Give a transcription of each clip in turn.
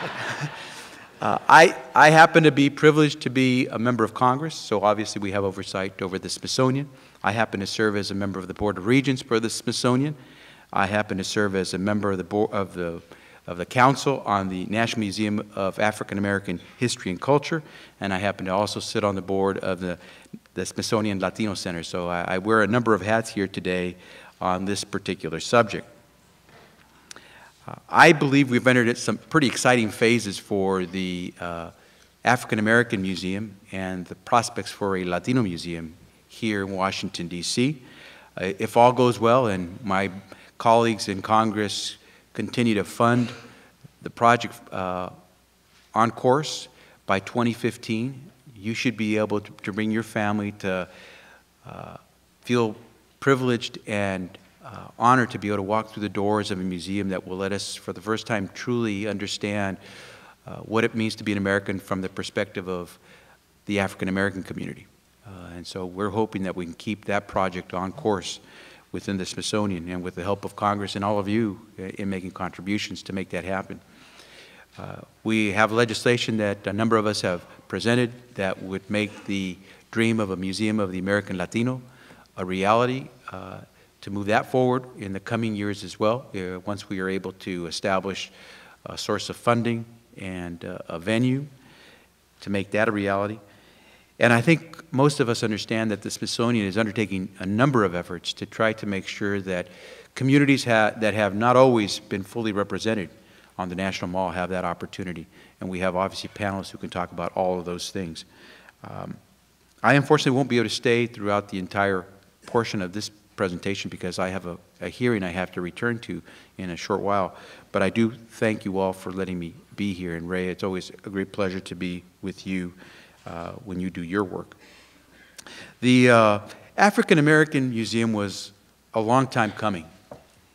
Uh, I, I happen to be privileged to be a member of Congress, so obviously we have oversight over the Smithsonian. I happen to serve as a member of the Board of Regents for the Smithsonian. I happen to serve as a member of the, board, of the, of the Council on the National Museum of African American History and Culture, and I happen to also sit on the board of the, the Smithsonian Latino Center. So I, I wear a number of hats here today on this particular subject. I believe we've entered some pretty exciting phases for the uh, African American Museum and the prospects for a Latino museum here in Washington, D.C. Uh, if all goes well and my colleagues in Congress continue to fund the project uh, on course by 2015, you should be able to, to bring your family to uh, feel privileged and uh, honor to be able to walk through the doors of a museum that will let us, for the first time, truly understand uh, what it means to be an American from the perspective of the African American community. Uh, and so we're hoping that we can keep that project on course within the Smithsonian and with the help of Congress and all of you uh, in making contributions to make that happen. Uh, we have legislation that a number of us have presented that would make the dream of a Museum of the American Latino a reality. Uh, to move that forward in the coming years as well, uh, once we are able to establish a source of funding and uh, a venue to make that a reality. And I think most of us understand that the Smithsonian is undertaking a number of efforts to try to make sure that communities ha that have not always been fully represented on the National Mall have that opportunity. And we have obviously panelists who can talk about all of those things. Um, I unfortunately won't be able to stay throughout the entire portion of this presentation because I have a, a, hearing I have to return to in a short while. But I do thank you all for letting me be here. And Ray, it's always a great pleasure to be with you uh, when you do your work. The uh, African American Museum was a long time coming.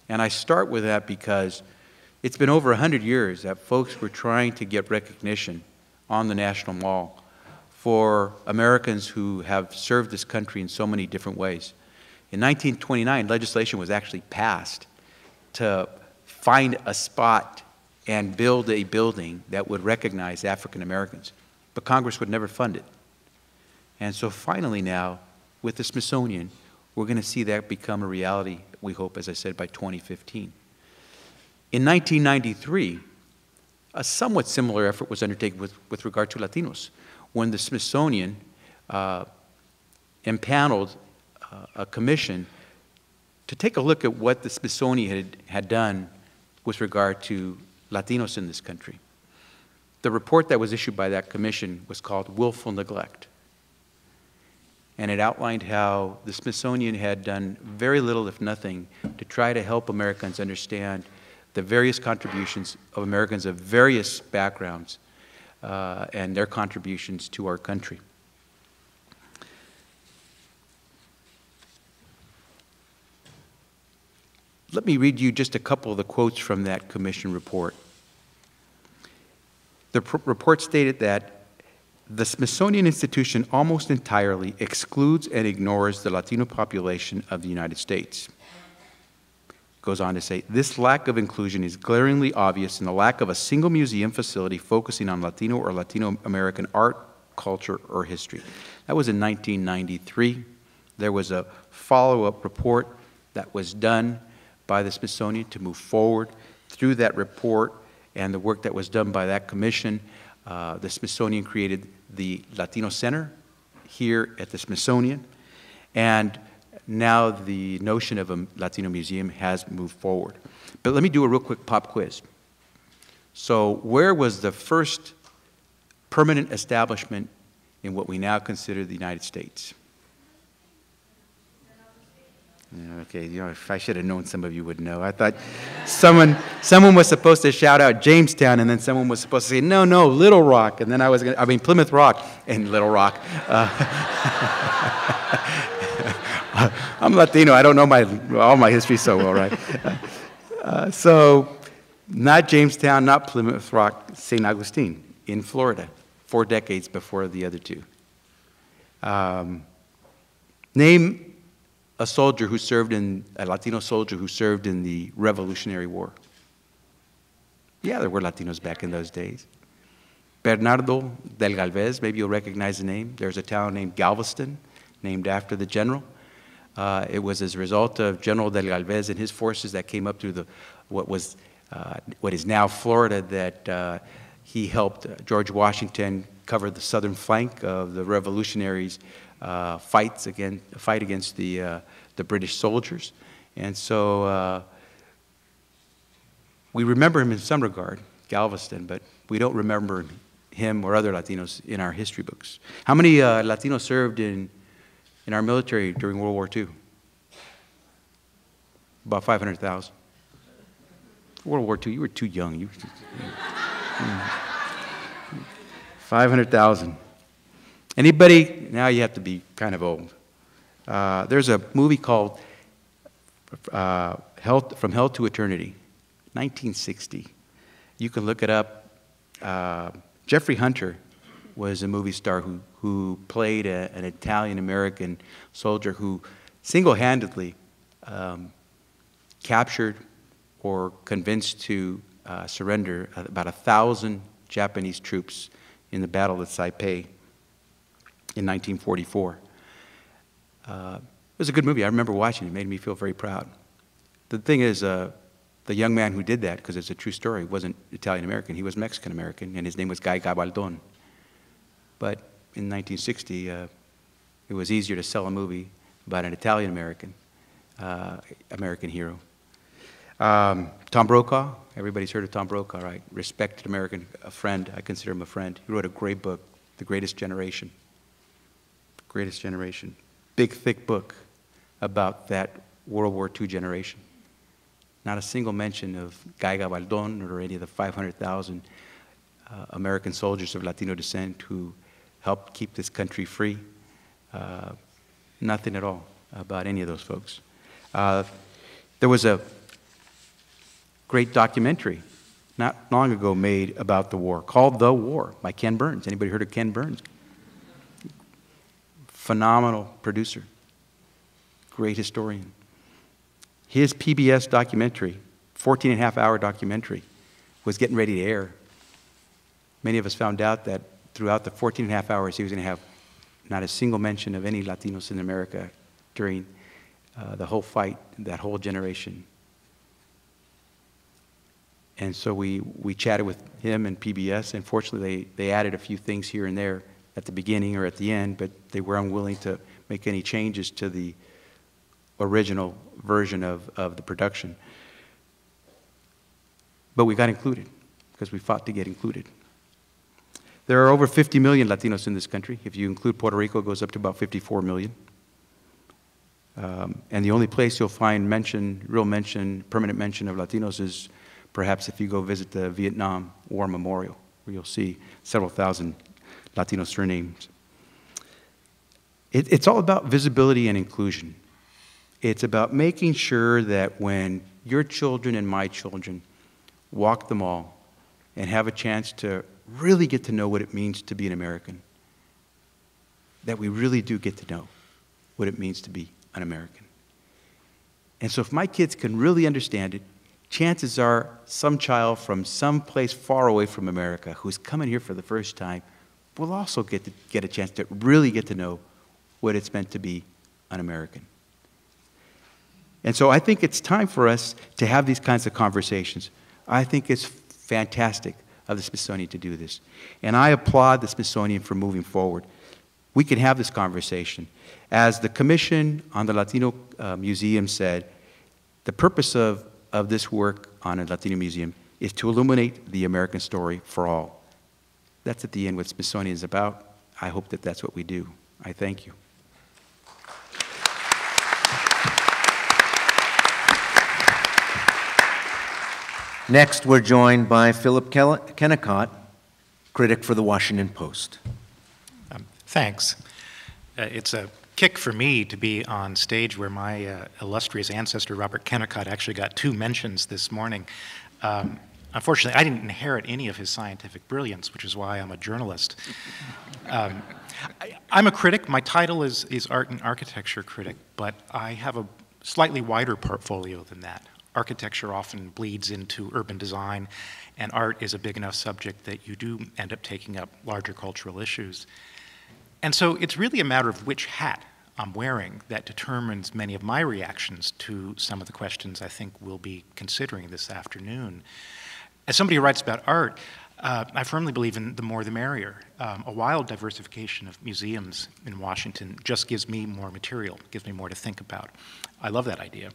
And I start with that because it's been over 100 years that folks were trying to get recognition on the National Mall for Americans who have served this country in so many different ways. In 1929, legislation was actually passed to find a spot and build a building that would recognize African Americans. But Congress would never fund it. And so finally now, with the Smithsonian, we're going to see that become a reality, we hope, as I said, by 2015. In 1993, a somewhat similar effort was undertaken with, with regard to Latinos when the Smithsonian uh, a commission to take a look at what the Smithsonian had, had done with regard to Latinos in this country. The report that was issued by that commission was called Willful Neglect. And it outlined how the Smithsonian had done very little, if nothing, to try to help Americans understand the various contributions of Americans of various backgrounds uh, and their contributions to our country. Let me read you just a couple of the quotes from that commission report. The report stated that the Smithsonian Institution almost entirely excludes and ignores the Latino population of the United States. It goes on to say, this lack of inclusion is glaringly obvious in the lack of a single museum facility focusing on Latino or Latino American art, culture, or history. That was in 1993. There was a follow-up report that was done by the Smithsonian to move forward through that report and the work that was done by that commission. Uh, the Smithsonian created the Latino Center here at the Smithsonian, and now the notion of a Latino museum has moved forward. But let me do a real quick pop quiz. So, where was the first permanent establishment in what we now consider the United States? Okay, you know, if I should have known, some of you would know. I thought someone, someone was supposed to shout out Jamestown, and then someone was supposed to say, no, no, Little Rock. And then I was going to, I mean, Plymouth Rock and Little Rock. Uh, I'm Latino. I don't know my, all my history so well, right? Uh, so, not Jamestown, not Plymouth Rock, St. Augustine in Florida, four decades before the other two. Um, name a soldier who served in, a Latino soldier who served in the Revolutionary War? Yeah, there were Latinos back in those days. Bernardo del Galvez, maybe you'll recognize the name. There's a town named Galveston, named after the general. Uh, it was as a result of General del Galvez and his forces that came up through the, what was, uh, what is now Florida, that uh, he helped George Washington cover the southern flank of the revolutionaries' uh, fights against, fight against the, uh, the British soldiers. And so uh, we remember him in some regard, Galveston, but we don't remember him or other Latinos in our history books. How many uh, Latinos served in, in our military during World War II? About 500,000. World War II, you were too young. You, 500,000. Anybody, now you have to be kind of old. Uh, there's a movie called uh, From Hell to Eternity, 1960. You can look it up. Uh, Jeffrey Hunter was a movie star who, who played a, an Italian American soldier who single handedly um, captured or convinced to uh, surrender about a thousand Japanese troops in the Battle of Saipan in 1944. Uh, it was a good movie. I remember watching it. It made me feel very proud. The thing is, uh, the young man who did that, because it's a true story, wasn't Italian American. He was Mexican American, and his name was Guy Gabaldon. But in 1960, uh, it was easier to sell a movie about an Italian American, uh, American hero. Um, Tom Brokaw, everybody's heard of Tom Brokaw, right? Respected American, a friend. I consider him a friend. He wrote a great book, The Greatest Generation. Greatest Generation. Big, thick book about that World War II generation. Not a single mention of Guy Gabaldon or any of the 500,000 uh, American soldiers of Latino descent who helped keep this country free. Uh, nothing at all about any of those folks. Uh, there was a great documentary not long ago made about the war called The War by Ken Burns. Anybody heard of Ken Burns? Phenomenal producer, great historian. His PBS documentary, 14 and a half hour documentary, was getting ready to air. Many of us found out that throughout the 14 and a half hours, he was going to have not a single mention of any Latinos in America during uh, the whole fight, that whole generation. And so we, we chatted with him and PBS, and fortunately, they, they added a few things here and there at the beginning or at the end, but they were unwilling to make any changes to the original version of, of the production. But we got included because we fought to get included. There are over 50 million Latinos in this country. If you include Puerto Rico, it goes up to about 54 million. Um, and the only place you'll find mention, real mention, permanent mention of Latinos is perhaps if you go visit the Vietnam War Memorial, where you'll see several thousand Latino surnames. It, it's all about visibility and inclusion. It's about making sure that when your children and my children walk the mall and have a chance to really get to know what it means to be an American, that we really do get to know what it means to be an American. And so if my kids can really understand it, chances are some child from some place far away from America who's coming here for the first time will also get, to, get a chance to really get to know what it's meant to be an American. And so I think it's time for us to have these kinds of conversations. I think it's fantastic of the Smithsonian to do this. And I applaud the Smithsonian for moving forward. We can have this conversation. As the Commission on the Latino uh, Museum said, the purpose of of this work on a Latino museum is to illuminate the American story for all. That's at the end what Smithsonian is about. I hope that that's what we do. I thank you. Next, we're joined by Philip Kennicott, critic for the Washington Post. Um, thanks. Uh, it's a kick for me to be on stage where my uh, illustrious ancestor, Robert Kennicott, actually got two mentions this morning. Um, unfortunately, I didn't inherit any of his scientific brilliance, which is why I'm a journalist. Um, I, am a critic. My title is, is art and architecture critic, but I have a slightly wider portfolio than that. architecture often bleeds into urban design, and art is a big enough subject that you do end up taking up larger cultural issues. And so it's really a matter of which hat I'm wearing that determines many of my reactions to some of the questions I think we'll be considering this afternoon. As somebody who writes about art, uh, I firmly believe in the more the merrier. Um, a wild diversification of museums in Washington just gives me more material, gives me more to think about. I love that idea.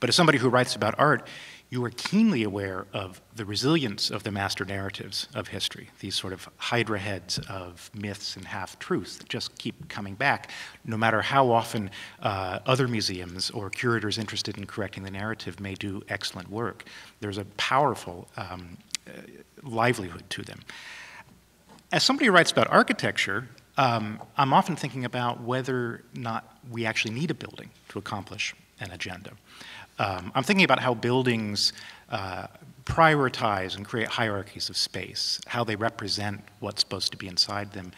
But as somebody who writes about art, you are keenly aware of the resilience of the master narratives of history, these sort of hydra heads of myths and half truths that just keep coming back, no matter how often uh, other museums or curators interested in correcting the narrative may do excellent work. There's a powerful um, uh, livelihood to them. As somebody who writes about architecture, um, I'm often thinking about whether or not we actually need a building to accomplish an agenda. Um, I'm thinking about how buildings uh, prioritize and create hierarchies of space, how they represent what's supposed to be inside them.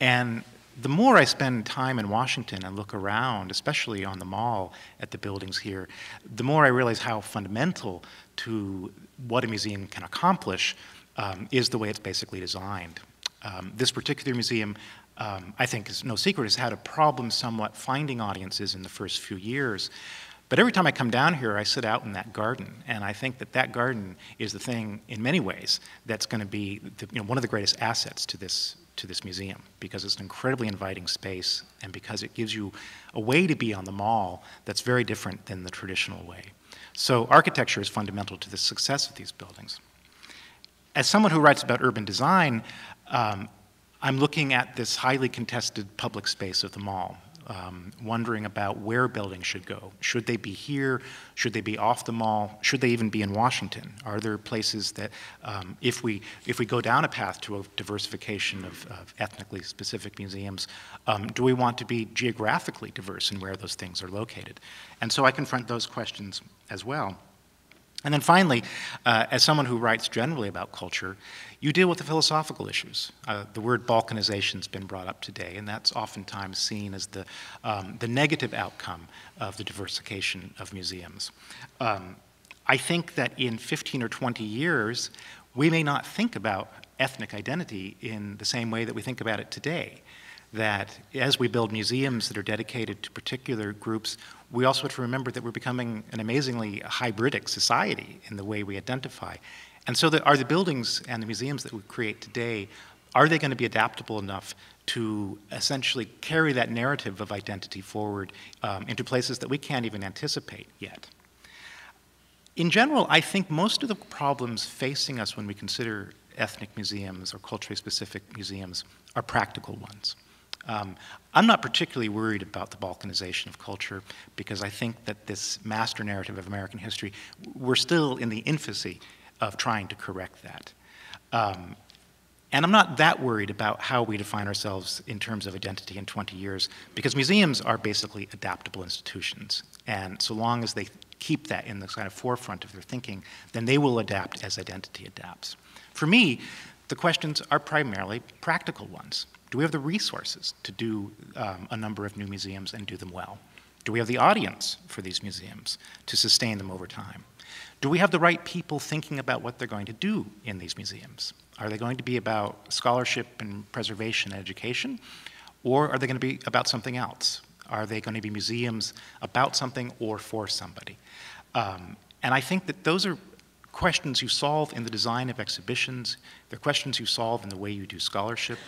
And the more I spend time in Washington and look around, especially on the mall at the buildings here, the more I realize how fundamental to what a museum can accomplish um, is the way it's basically designed. Um, this particular museum, um, I think is no secret, has had a problem somewhat finding audiences in the first few years. But every time I come down here, I sit out in that garden, and I think that that garden is the thing, in many ways, that's going to be the, you know, one of the greatest assets to this to this museum because it's an incredibly inviting space, and because it gives you a way to be on the mall that's very different than the traditional way. So architecture is fundamental to the success of these buildings. As someone who writes about urban design, um, I'm looking at this highly contested public space of the mall um, wondering about where buildings should go. Should they be here? Should they be off the mall? Should they even be in Washington? Are there places that, um, if we if we go down a path to a diversification of, of ethnically specific museums, um, do we want to be geographically diverse in where those things are located? And so I confront those questions as well. And then finally, uh, as someone who writes generally about culture, you deal with the philosophical issues. Uh, the word balkanization has been brought up today, and that's oftentimes seen as the, um, the negative outcome of the diversification of museums. Um, I think that in 15 or 20 years, we may not think about ethnic identity in the same way that we think about it today that as we build museums that are dedicated to particular groups, we also have to remember that we're becoming an amazingly hybridic society in the way we identify. And so the, are the buildings and the museums that we create today, are they going to be adaptable enough to essentially carry that narrative of identity forward um, into places that we can't even anticipate yet? In general, I think most of the problems facing us when we consider ethnic museums or culturally specific museums are practical ones. Um, I'm not particularly worried about the balkanization of culture because I think that this master narrative of American history, we're still in the infancy of trying to correct that. Um, and I'm not that worried about how we define ourselves in terms of identity in 20 years because museums are basically adaptable institutions. And so long as they keep that in the kind of forefront of their thinking, then they will adapt as identity adapts. For me, the questions are primarily practical ones. Do we have the resources to do um, a number of new museums and do them well? Do we have the audience for these museums to sustain them over time? Do we have the right people thinking about what they're going to do in these museums? Are they going to be about scholarship and preservation and education? Or are they going to be about something else? Are they going to be museums about something or for somebody? Um, and I think that those are questions you solve in the design of exhibitions, they're questions you solve in the way you do scholarship,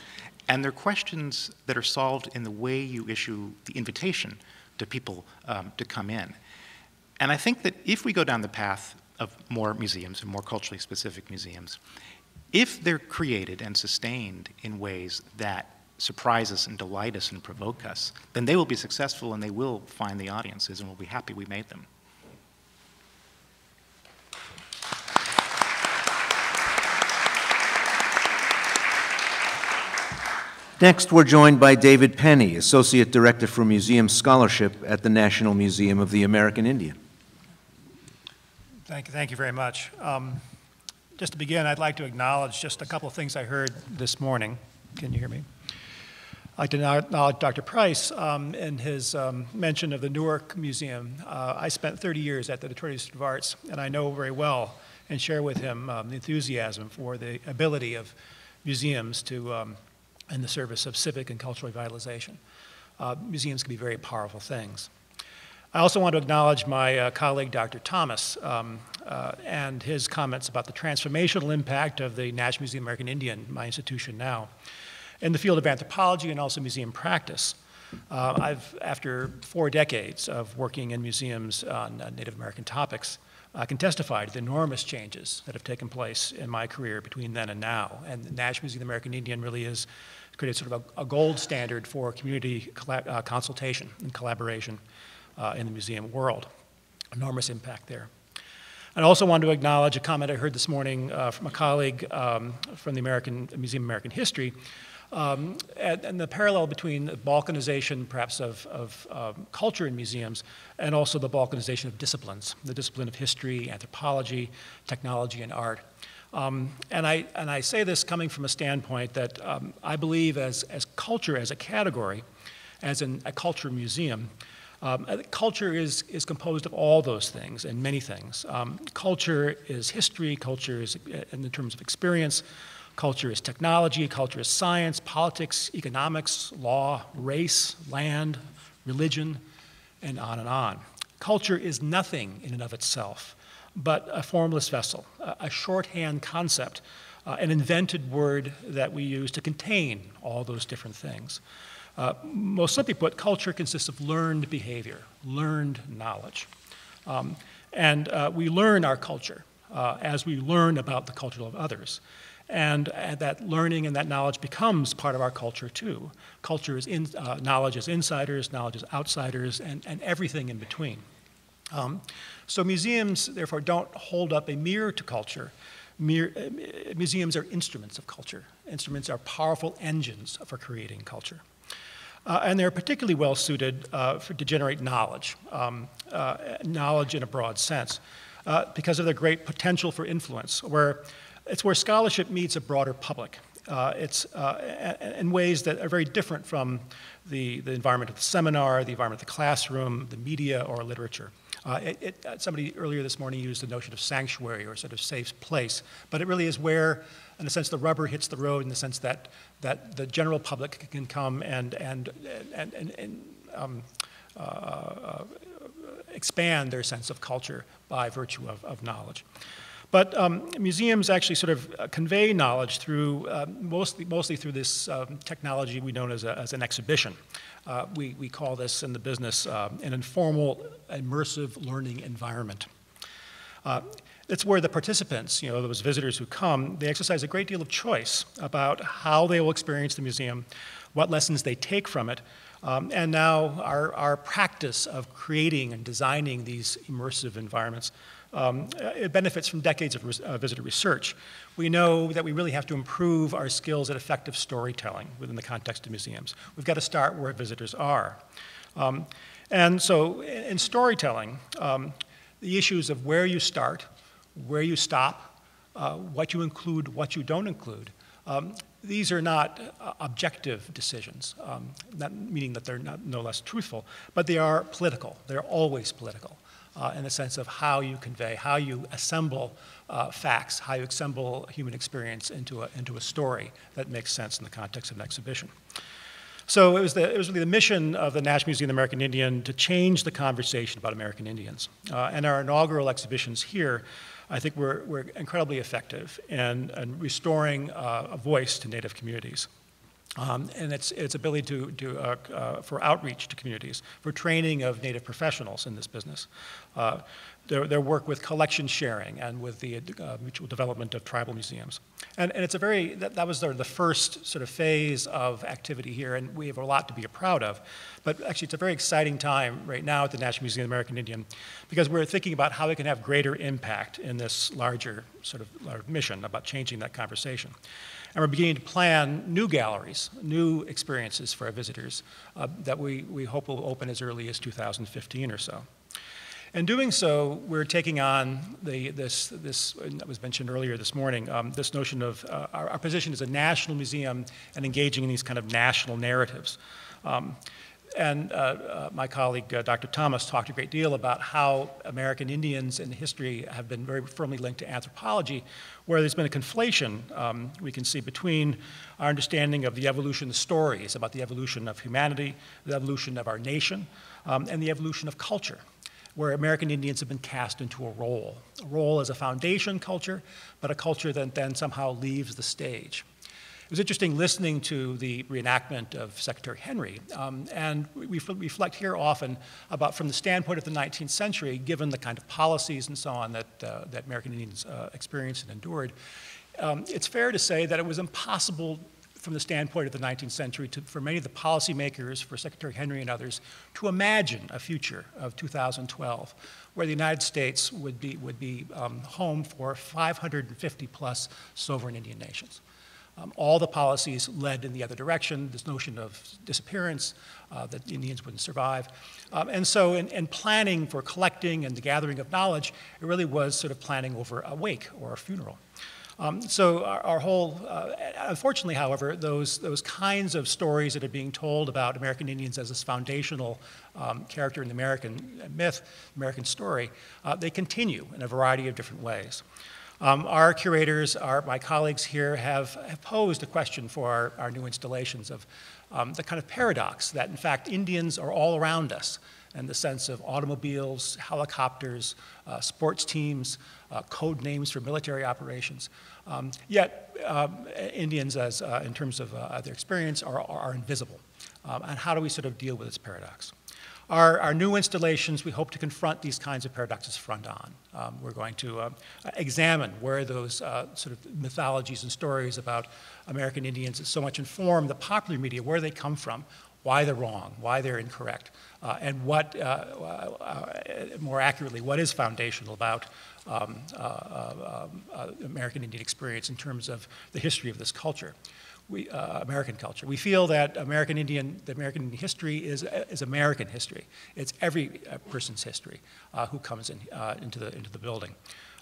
and they're questions that are solved in the way you issue the invitation to people um, to come in. And I think that if we go down the path of more museums and more culturally specific museums, if they're created and sustained in ways that surprise us and delight us and provoke us, then they will be successful and they will find the audiences and we'll be happy we made them. Next, we're joined by David Penney, Associate Director for Museum Scholarship at the National Museum of the American Indian. Thank you, thank you very much. Um, just to begin, I'd like to acknowledge just a couple of things I heard this morning. Can you hear me? I like to acknowledge Dr. Price um, in his um, mention of the Newark Museum. Uh, I spent 30 years at the Detroit Institute of Arts, and I know very well and share with him um, the enthusiasm for the ability of museums to, um, in the service of civic and cultural revitalization. Uh, museums can be very powerful things. I also want to acknowledge my uh, colleague, Dr. Thomas, um, uh, and his comments about the transformational impact of the National Museum of American Indian, my institution now in the field of anthropology and also museum practice. Uh, I've, after four decades of working in museums on uh, Native American topics, I can testify to the enormous changes that have taken place in my career between then and now. And the National Museum of American Indian really is created sort of a, a gold standard for community uh, consultation and collaboration uh, in the museum world. Enormous impact there. I also want to acknowledge a comment I heard this morning uh, from a colleague um, from the American Museum of American History um, and, and, the parallel between the balkanization, perhaps, of, of um, culture in museums and also the balkanization of disciplines, the discipline of history, anthropology, technology, and art. Um, and, I, and I say this coming from a standpoint that um, I believe as, as culture as a category, as in a culture museum, um, culture is, is composed of all those things and many things. Um, culture is history, culture is uh, in the terms of experience, Culture is technology, culture is science, politics, economics, law, race, land, religion, and on and on. Culture is nothing in and of itself, but a formless vessel, a shorthand concept, uh, an invented word that we use to contain all those different things. Uh, most simply put, culture consists of learned behavior, learned knowledge. Um, and uh, we learn our culture uh, as we learn about the culture of others. And, and, that learning and that knowledge becomes part of our culture too. Culture is in, uh, knowledge is insiders, knowledge is outsiders, and, and everything in between. Um, so museums, therefore, don't hold up a mirror to culture. Mere, uh, museums are instruments of culture. Instruments are powerful engines for creating culture. Uh, and they're particularly well suited uh, for, to generate knowledge, um, uh, knowledge in a broad sense, uh, because of their great potential for influence, where it's where scholarship meets a broader public. Uh, it's uh, in ways that are very different from the, the environment of the seminar, the environment of the classroom, the media, or literature. Uh, it, it, somebody earlier this morning used the notion of sanctuary or sort of safe place, but it really is where, in a sense, the rubber hits the road in the sense that, that the general public can come and, and, and, and, and um, uh, uh expand their sense of culture by virtue of, of knowledge. But um, museums actually sort of uh, convey knowledge through, uh, mostly, mostly through this um, technology we know as, a, as an exhibition. Uh, we, we call this in the business uh, an informal, immersive learning environment. Uh, it's where the participants, you know, those visitors who come, they exercise a great deal of choice about how they will experience the museum, what lessons they take from it, um, and now our, our practice of creating and designing these immersive environments um, it benefits from decades of uh, visitor research. We know that we really have to improve our skills at effective storytelling within the context of museums. We've got to start where visitors are. Um, and so in storytelling, um, the issues of where you start, where you stop, uh, what you include, what you don't include, um, these are not uh, objective decisions, um, not meaning that they're not, no less truthful, but they are political. They're always political uh, in the sense of how you convey, how you assemble uh, facts, how you assemble human experience into a, into a story that makes sense in the context of an exhibition. So it was, the, it was really the mission of the National Museum of the American Indian to change the conversation about American Indians. Uh, and our inaugural exhibitions here, I think, we're, we're incredibly effective in, in restoring uh, a voice to Native communities. Um, and its, its ability to, to, uh, uh, for outreach to communities, for training of Native professionals in this business, uh, their, their work with collection sharing and with the uh, mutual development of tribal museums. And, and it's a very, that, that was the, the first sort of phase of activity here, and we have a lot to be proud of. But actually, it's a very exciting time right now at the National Museum of the American Indian because we're thinking about how we can have greater impact in this larger sort of mission about changing that conversation. And we're beginning to plan new galleries, new experiences for our visitors uh, that we, we hope will open as early as 2015 or so. In doing so, we're taking on the, this, this, that was mentioned earlier this morning, um, this notion of uh, our, our, position as a national museum and engaging in these kind of national narratives. Um, and uh, uh, my colleague, uh, Dr. Thomas, talked a great deal about how American Indians in history have been very firmly linked to anthropology, where there's been a conflation um, we can see between our understanding of the evolution of stories about the evolution of humanity, the evolution of our nation, um, and the evolution of culture where American Indians have been cast into a role. A role as a foundation culture, but a culture that then somehow leaves the stage. It was interesting listening to the reenactment of Secretary Henry, um, and we reflect here often about from the standpoint of the 19th century, given the kind of policies and so on that, uh, that American Indians uh, experienced and endured, um, it's fair to say that it was impossible from the standpoint of the 19th century to, for many of the policymakers, for Secretary Henry and others, to imagine a future of 2012 where the United States would be, would be um, home for 550 plus sovereign Indian nations. Um, all the policies led in the other direction, this notion of disappearance, uh, that Indians wouldn't survive. Um, and so in, in, planning for collecting and the gathering of knowledge, it really was sort of planning over a wake or a funeral. Um, so our, our whole, uh, unfortunately, however, those, those kinds of stories that are being told about American Indians as this foundational um, character in the American myth, American story, uh, they continue in a variety of different ways. Um, our curators, our, my colleagues here, have, have, posed a question for our, our new installations of um, the kind of paradox that, in fact, Indians are all around us in the sense of automobiles, helicopters, uh, sports teams, uh, code names for military operations. Um, yet, um, Indians, as, uh, in terms of uh, their experience, are, are invisible. Um, and how do we sort of deal with this paradox? Our, our, new installations, we hope to confront these kinds of paradoxes front on. Um, we're going to uh, examine where those uh, sort of mythologies and stories about American Indians that so much inform the popular media, where they come from, why they're wrong, why they're incorrect, uh, and what, uh, uh, more accurately, what is foundational about um, uh, um, American Indian experience in terms of the history of this culture we, uh, American culture. We feel that American Indian, the American Indian history is, is American history. It's every uh, person's history uh, who comes in, uh, into, the, into the building.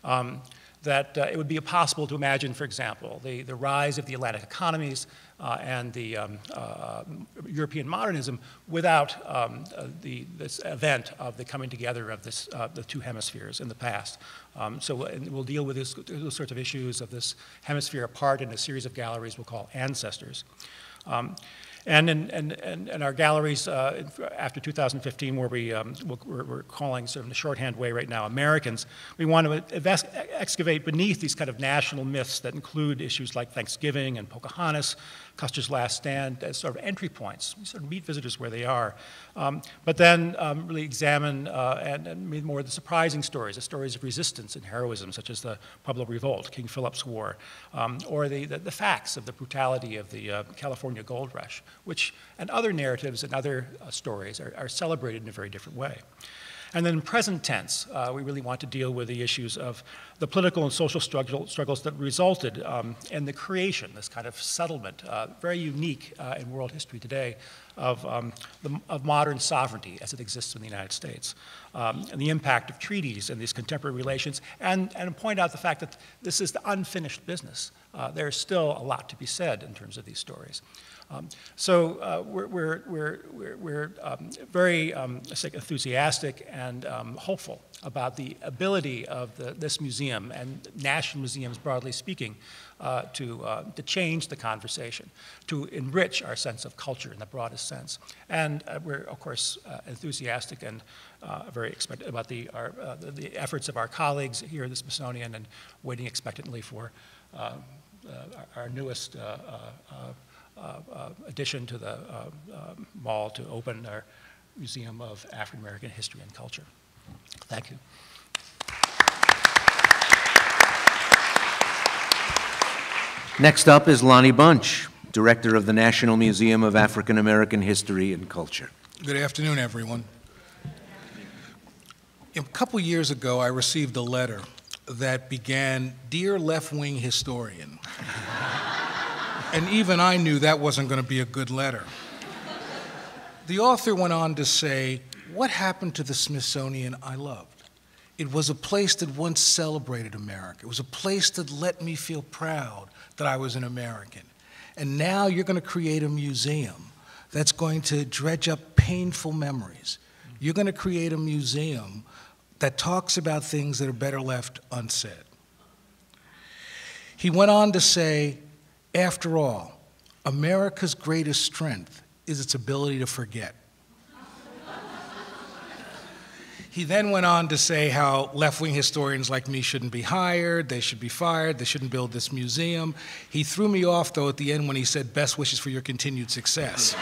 Um, that uh, it would be impossible to imagine, for example, the, the rise of the Atlantic economies uh, and the um, uh, European modernism without um, uh, the, this event of the coming together of this, uh, the two hemispheres in the past. Um, so we'll deal with this, those sorts of issues of this hemisphere apart in a series of galleries we'll call ancestors. Um, and in, and, and, and our galleries uh, after 2015, where we, um, we're, we're, calling sort of in the shorthand way right now Americans, we want to excavate beneath these kind of national myths that include issues like Thanksgiving and Pocahontas, Custer's Last Stand as sort of entry points. We sort of meet visitors where they are. Um, but then um, really examine uh, and, and more of the surprising stories, the stories of resistance and heroism, such as the Pueblo Revolt, King Philip's War, um, or the, the, the, facts of the brutality of the uh, California Gold Rush, which, and other narratives and other uh, stories are, are celebrated in a very different way. And then in present tense, uh, we really want to deal with the issues of the political and social struggle, struggles that resulted um, in the creation, this kind of settlement, uh, very unique uh, in world history today, of, um, the, of modern sovereignty as it exists in the United States, um, and the impact of treaties in these contemporary relations, and, and point out the fact that this is the unfinished business. Uh, there's still a lot to be said in terms of these stories. Um, so uh, we're, we're, we're, we're um, very um, enthusiastic and um, hopeful about the ability of the, this museum and national museums, broadly speaking, uh, to, uh, to change the conversation, to enrich our sense of culture in the broadest sense. And uh, we're, of course, uh, enthusiastic and uh, very expectant about the, our, the, the, efforts of our colleagues here at the Smithsonian and waiting expectantly for our, our, newest Uh, uh, addition to the uh, uh mall to open our Museum of African American History and Culture. Thank you. Next up is Lonnie Bunch, Director of the National Museum of African American History and Culture. Good afternoon, everyone. A couple years ago, I received a letter that began, Dear Left Wing Historian. And even I knew that wasn't going to be a good letter. The author went on to say, What happened to the Smithsonian I loved? It was a place that once celebrated America. It was a place that let me feel proud that I was an American. And now you're going to create a museum that's going to dredge up painful memories. You're going to create a museum that talks about things that are better left unsaid. He went on to say, after all, America's greatest strength is its ability to forget. He then went on to say how left wing historians like me shouldn't be hired, they should be fired, they shouldn't build this museum. He threw me off, though, at the end when he said, Best wishes for your continued success.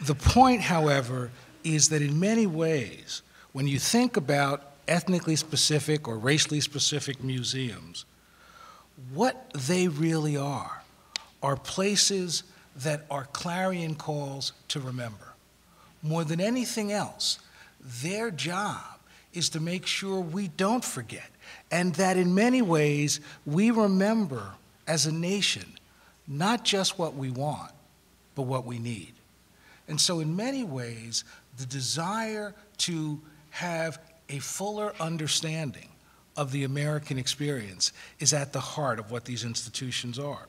the point, however, is that in many ways, when you think about ethnically specific or racially specific museums, what they really are are places that are clarion calls to remember. More than anything else, their job is to make sure we don't forget, and that in many ways we remember as a nation not just what we want, but what we need. And so, in many ways, the desire to have a fuller understanding of the American experience is at the heart of what these institutions are.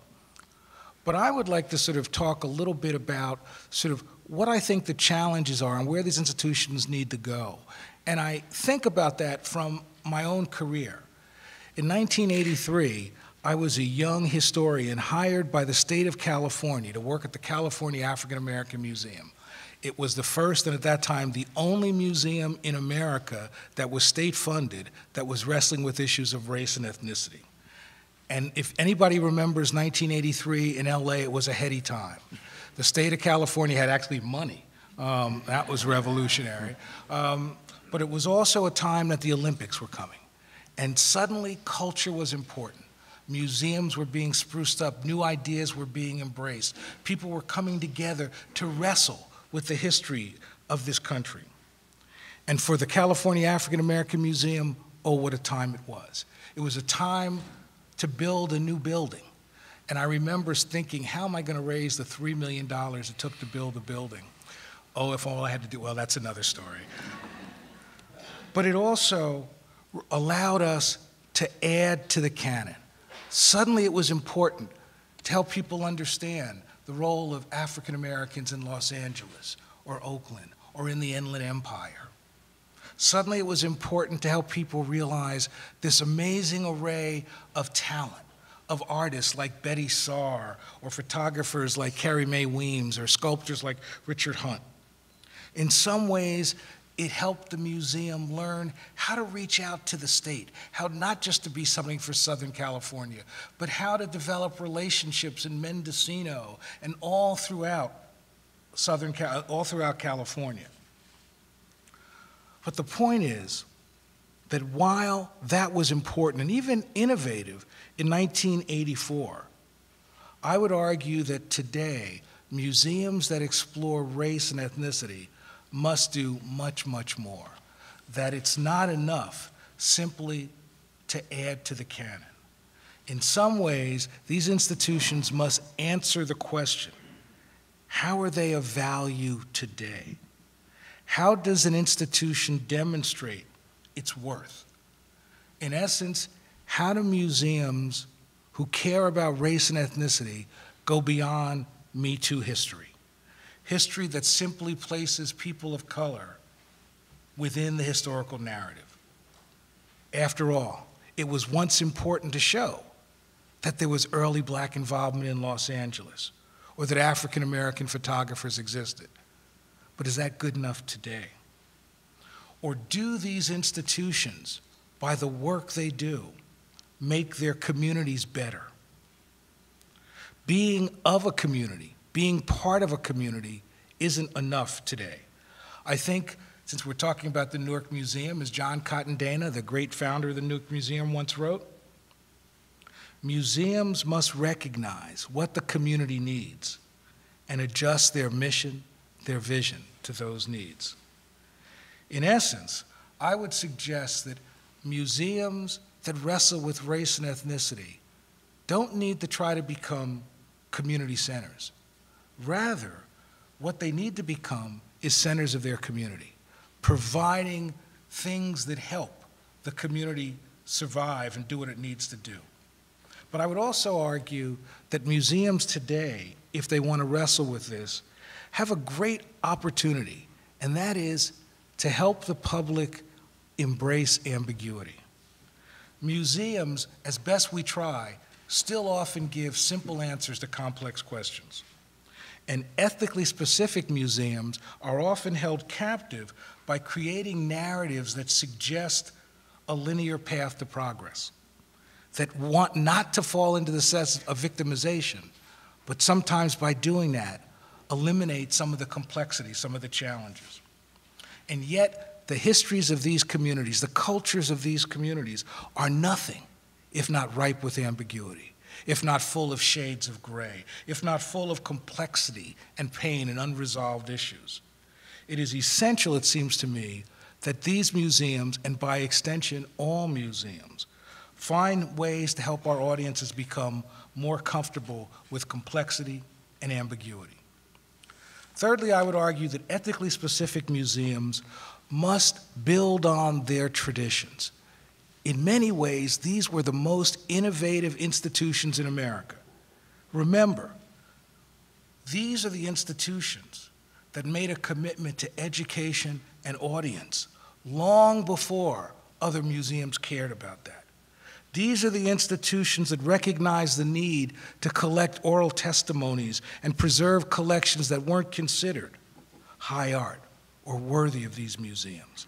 But I would like to sort of talk a little bit about sort of what I think the challenges are and where these institutions need to go. And I think about that from my own career. In 1983, I was a young historian hired by the state of California to work at the California African American Museum. It was the first and at that time the only museum in America that was state funded that was wrestling with issues of race and ethnicity. And if anybody remembers 1983 in LA, it was a heady time. The state of California had actually money. Um, that was revolutionary. Um, but it was also a time that the Olympics were coming. And suddenly, culture was important. Museums were being spruced up, new ideas were being embraced. People were coming together to wrestle with the history of this country. And for the California African American Museum, oh, what a time it was. It was a time to build a new building. And I remember thinking, how am I going to raise the $3 million it took to build the building? Oh, if all I had to do, well, that's another story. But it also allowed us to add to the canon. Suddenly it was important to help people understand the role of African Americans in Los Angeles or Oakland or in the Inland Empire. Suddenly it was important to help people realize this amazing array of talent of artists like Betty Saar or photographers like Carrie Mae Weems or sculptors like Richard Hunt. In some ways, it helped the museum learn how to reach out to the state, how not just to be something for Southern California, but how to develop relationships in Mendocino and all throughout Southern, all throughout California. But the point is that while that was important and even innovative in 1984, I would argue that today, museums that explore race and ethnicity must do much, much more. That it's not enough simply to add to the canon. In some ways, these institutions must answer the question how are they of value today? How does an institution demonstrate its worth? In essence, how do museums who care about race and ethnicity go beyond Me Too history? History that simply places people of color within the historical narrative. After all, it was once important to show that there was early black involvement in Los Angeles or that African American photographers existed. But is that good enough today? Or do these institutions, by the work they do, make their communities better? Being of a community being part of a community isn't enough today. I think, since we're talking about the Newark Museum, as John Cotton Dana, the great founder of the Newark Museum, once wrote, museums must recognize what the community needs and adjust their mission, their vision to those needs. In essence, I would suggest that museums that wrestle with race and ethnicity don't need to try to become community centers. Rather, what they need to become is centers of their community, providing things that help the community survive and do what it needs to do. But I would also argue that museums today, if they want to wrestle with this, have a great opportunity, and that is to help the public embrace ambiguity. Museums, as best we try, still often give simple answers to complex questions. And ethically specific museums are often held captive by creating narratives that suggest a linear path to progress, that want not to fall into the sense of victimization, but sometimes by doing that, eliminate some of the complexity, some of the challenges. And yet, the histories of these communities, the cultures of these communities, are nothing if not ripe with ambiguity, if not full of shades of gray, if not full of complexity and pain and unresolved issues. It is essential, it seems to me, that these museums, and by extension, all museums, find ways to help our audiences become more comfortable with complexity and ambiguity. Thirdly, I would argue that ethically specific museums must build on their traditions. In many ways, these were the most innovative institutions in America. Remember, these are the institutions that made a commitment to education and audience long before other museums cared about that. These are the institutions that recognize the need to collect oral testimonies and preserve collections that weren't considered high art or worthy of these museums.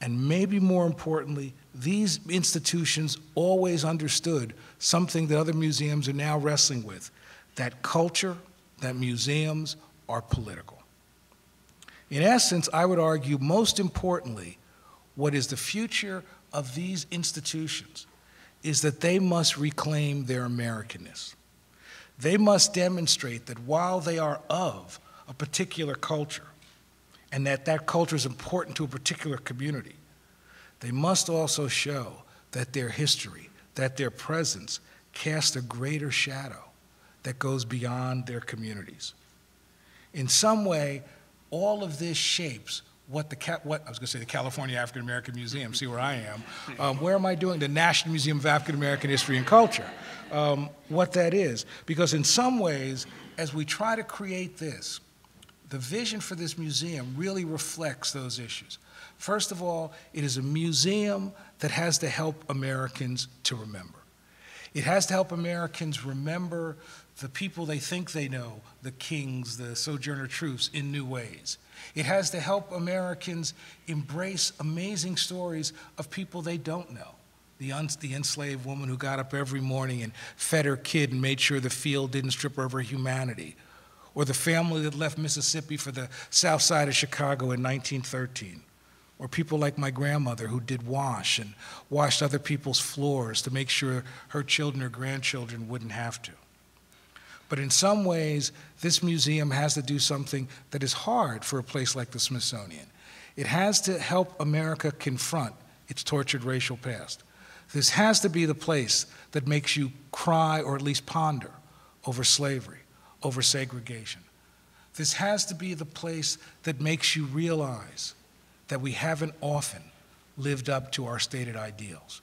And maybe more importantly, these institutions always understood something that other museums are now wrestling with that culture, that museums are political. In essence, I would argue, most importantly, what is the future of these institutions is that they must reclaim their Americanness. They must demonstrate that while they are of a particular culture, and that that culture is important to a particular community, they must also show that their history, that their presence casts a greater shadow that goes beyond their communities. In some way, all of this shapes what the what I was going to say the California African American Museum. See where I am. Um, where am I doing the National Museum of African American History and Culture? Um, what that is, because in some ways, as we try to create this, the vision for this museum really reflects those issues. First of all, it is a museum that has to help Americans to remember. It has to help Americans remember the people they think they know, the kings, the sojourner truths, in new ways. It has to help Americans embrace amazing stories of people they don't know. The, the enslaved woman who got up every morning and fed her kid and made sure the field didn't strip her of her humanity. Or the family that left Mississippi for the south side of Chicago in 1913. Or people like my grandmother who did wash and washed other people's floors to make sure her children or grandchildren wouldn't have to. But in some ways, this museum has to do something that is hard for a place like the Smithsonian. It has to help America confront its tortured racial past. This has to be the place that makes you cry or at least ponder over slavery, over segregation. This has to be the place that makes you realize that we haven't often lived up to our stated ideals.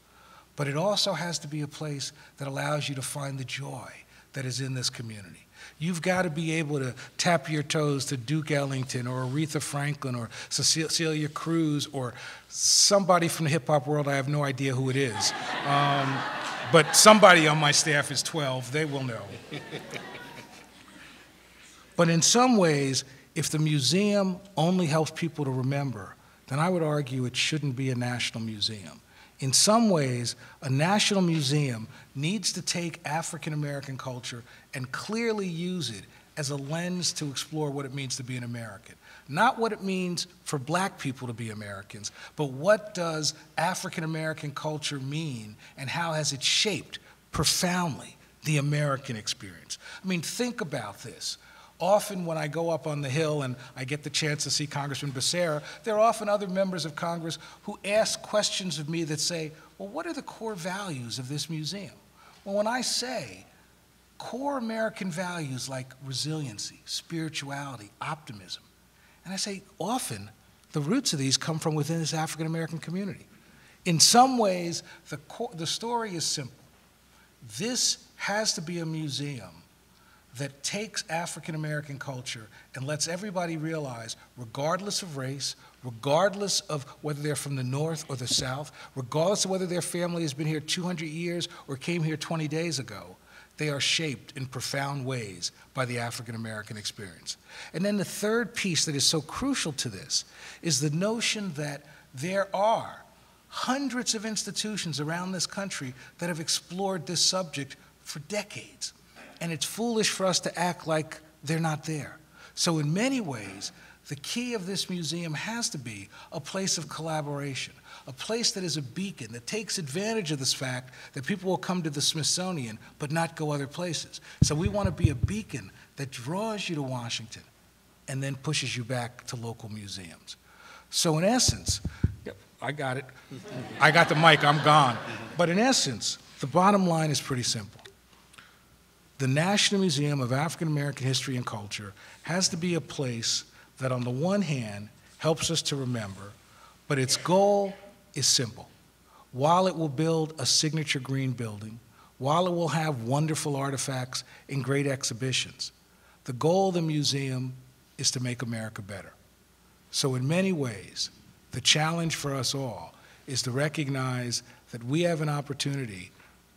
But it also has to be a place that allows you to find the joy that is in this community. You've got to be able to tap your toes to Duke Ellington or Aretha Franklin or Celia Cruz or somebody from the hip hop world. I have no idea who it is. Um, but somebody on my staff is 12, they will know. But in some ways, if the museum only helps people to remember, then I would argue it shouldn't be a national museum. In some ways, a national museum needs to take African American culture and clearly use it as a lens to explore what it means to be an American. Not what it means for black people to be Americans, but what does African American culture mean and how has it shaped profoundly the American experience? I mean, think about this. Often, when I go up on the Hill and I get the chance to see Congressman Becerra, there are often other members of Congress who ask questions of me that say, Well, what are the core values of this museum? Well, when I say core American values like resiliency, spirituality, optimism, And I say, often, the roots of these come from within this African American community. In some ways, the, the story is simple. This has to be a museum that takes African American culture and lets everybody realize, regardless of race, regardless of whether they're from the North or the South, regardless of whether their family has been here 200 years or came here 20 days ago, they are shaped in profound ways by the African American experience. And then the third piece that is so crucial to this is the notion that there are hundreds of institutions around this country that have explored this subject for decades and it's foolish for us to act like they're not there. So, in many ways, the key of this museum has to be a place of collaboration, a place that is a beacon that takes advantage of this fact that people will come to the Smithsonian but not go other places. So, we want to be a beacon that draws you to Washington and then pushes you back to local museums. So, in essence, yep, I got it. I got the mic, I'm gone. But in essence, the bottom line is pretty simple the National Museum of African American History and Culture has to be a place that, on the one hand, helps us to remember, but its goal is simple. While it will build a signature green building, while it will have wonderful artifacts and great exhibitions, the goal of the museum is to make America better. So, in many ways, the challenge for us all is to recognize that we have an opportunity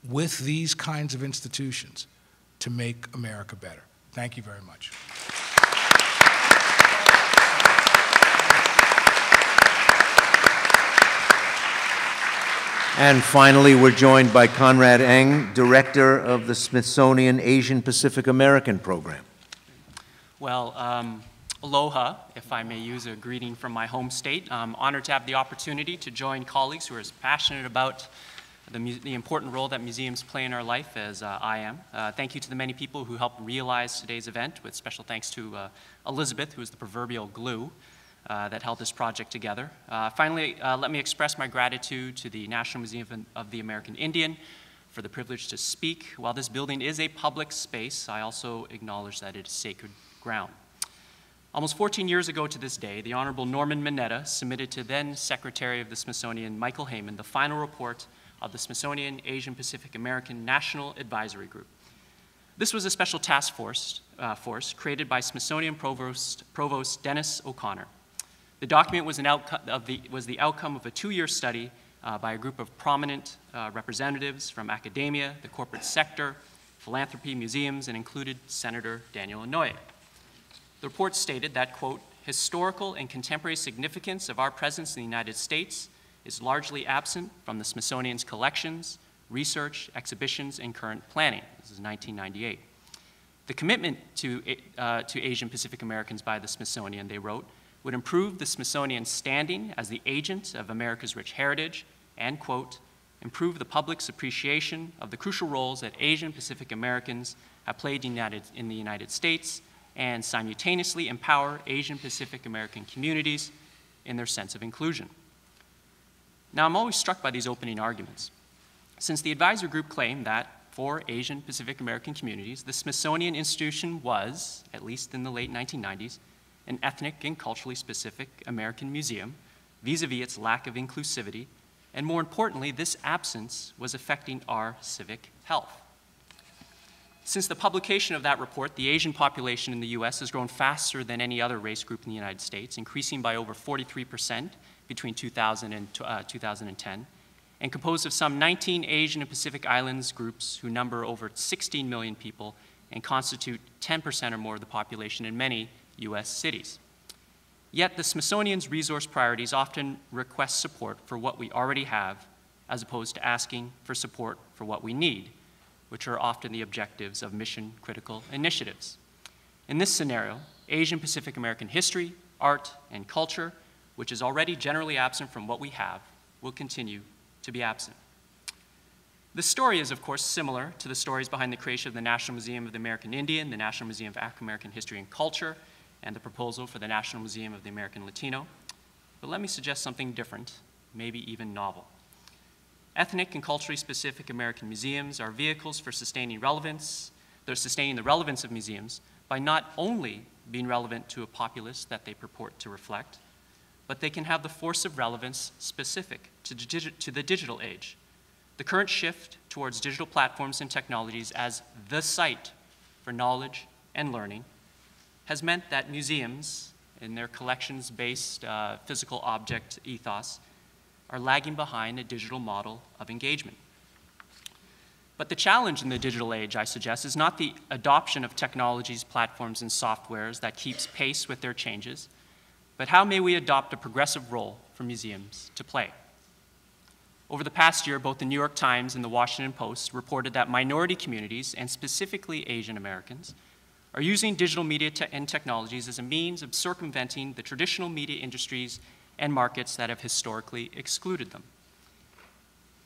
with these kinds of institutions to make America better. Thank you very much. And finally, we're joined by Konrad Ng, Director of the Smithsonian Asian Pacific American Program. Well, um, aloha, if I may use a greeting from my home state. I'm honored to have the opportunity to join colleagues who are as passionate about the, the, important role that museums play in our life as uh, I am. Uh, thank you to the many people who helped realize today's event, with special thanks to uh, Elizabeth, who is the proverbial glue uh, that held this project together. Uh, finally, uh, let me express my gratitude to the National Museum of the American Indian for the privilege to speak. While this building is a public space, I also acknowledge that it is sacred ground. Almost 14 years ago to this day, the Honorable Norman Mineta submitted to then Secretary of the Smithsonian, Michael Heyman, the final report of the Smithsonian Asian Pacific American National Advisory Group. This was a special task force, uh, force created by Smithsonian Provost, Provost Dennis O'Connor. The document was, the, was, the, outcome of a two-year study uh, by a group of prominent uh, representatives from academia, the corporate sector, philanthropy, museums, and included Senator Daniel Inouye. The report stated that, quote, historical and contemporary significance of our presence in the United States is largely absent from the Smithsonian's collections, research, exhibitions, and current planning. This is 1998. The commitment to, uh, to Asian Pacific Americans by the Smithsonian, they wrote, would improve the Smithsonian's standing as the agent of America's rich heritage and, quote, improve the public's appreciation of the crucial roles that Asian Pacific Americans have played United, in the United States and simultaneously empower Asian Pacific American communities in their sense of inclusion. Now, I'm always struck by these opening arguments. Since the advisor group claimed that for Asian Pacific American communities, the Smithsonian Institution was, at least in the late 1990s, an ethnic and culturally specific American museum vis a vis its lack of inclusivity, and more importantly, this absence was affecting our civic health. Since the publication of that report, the Asian population in the US has grown faster than any other race group in the United States, increasing by over 43 percent between 2000 and uh, 2010, and composed of some 19 Asian and Pacific Islands groups who number over 16 million people and constitute 10% or more of the population in many U.S. cities. Yet the Smithsonian's resource priorities often request support for what we already have, as opposed to asking for support for what we need, which are often the objectives of mission critical initiatives. In this scenario, Asian Pacific American history, art, and culture which is already generally absent from what we have, will continue to be absent. The story is, of course, similar to the stories behind the creation of the National Museum of the American Indian, the National Museum of African American History and Culture, and the proposal for the National Museum of the American Latino. But let me suggest something different, maybe even novel. Ethnic and culturally specific American museums are vehicles for sustaining relevance, they're sustaining the relevance of museums by not only being relevant to a populace that they purport to reflect, but they can have the force of relevance specific to, digi- to the digital age. The current shift towards digital platforms and technologies as the site for knowledge and learning has meant that museums, in their collections based uh, physical object ethos, are lagging behind a digital model of engagement. But the challenge in the digital age, I suggest, is not the adoption of technologies, platforms, and softwares that keeps pace with their changes, but how may we adopt a progressive role for museums to play? Over the past year, both the New York Times and the Washington Post reported that minority communities, and specifically Asian Americans, are using digital media te and technologies as a means of circumventing the traditional media industries and markets that have historically excluded them.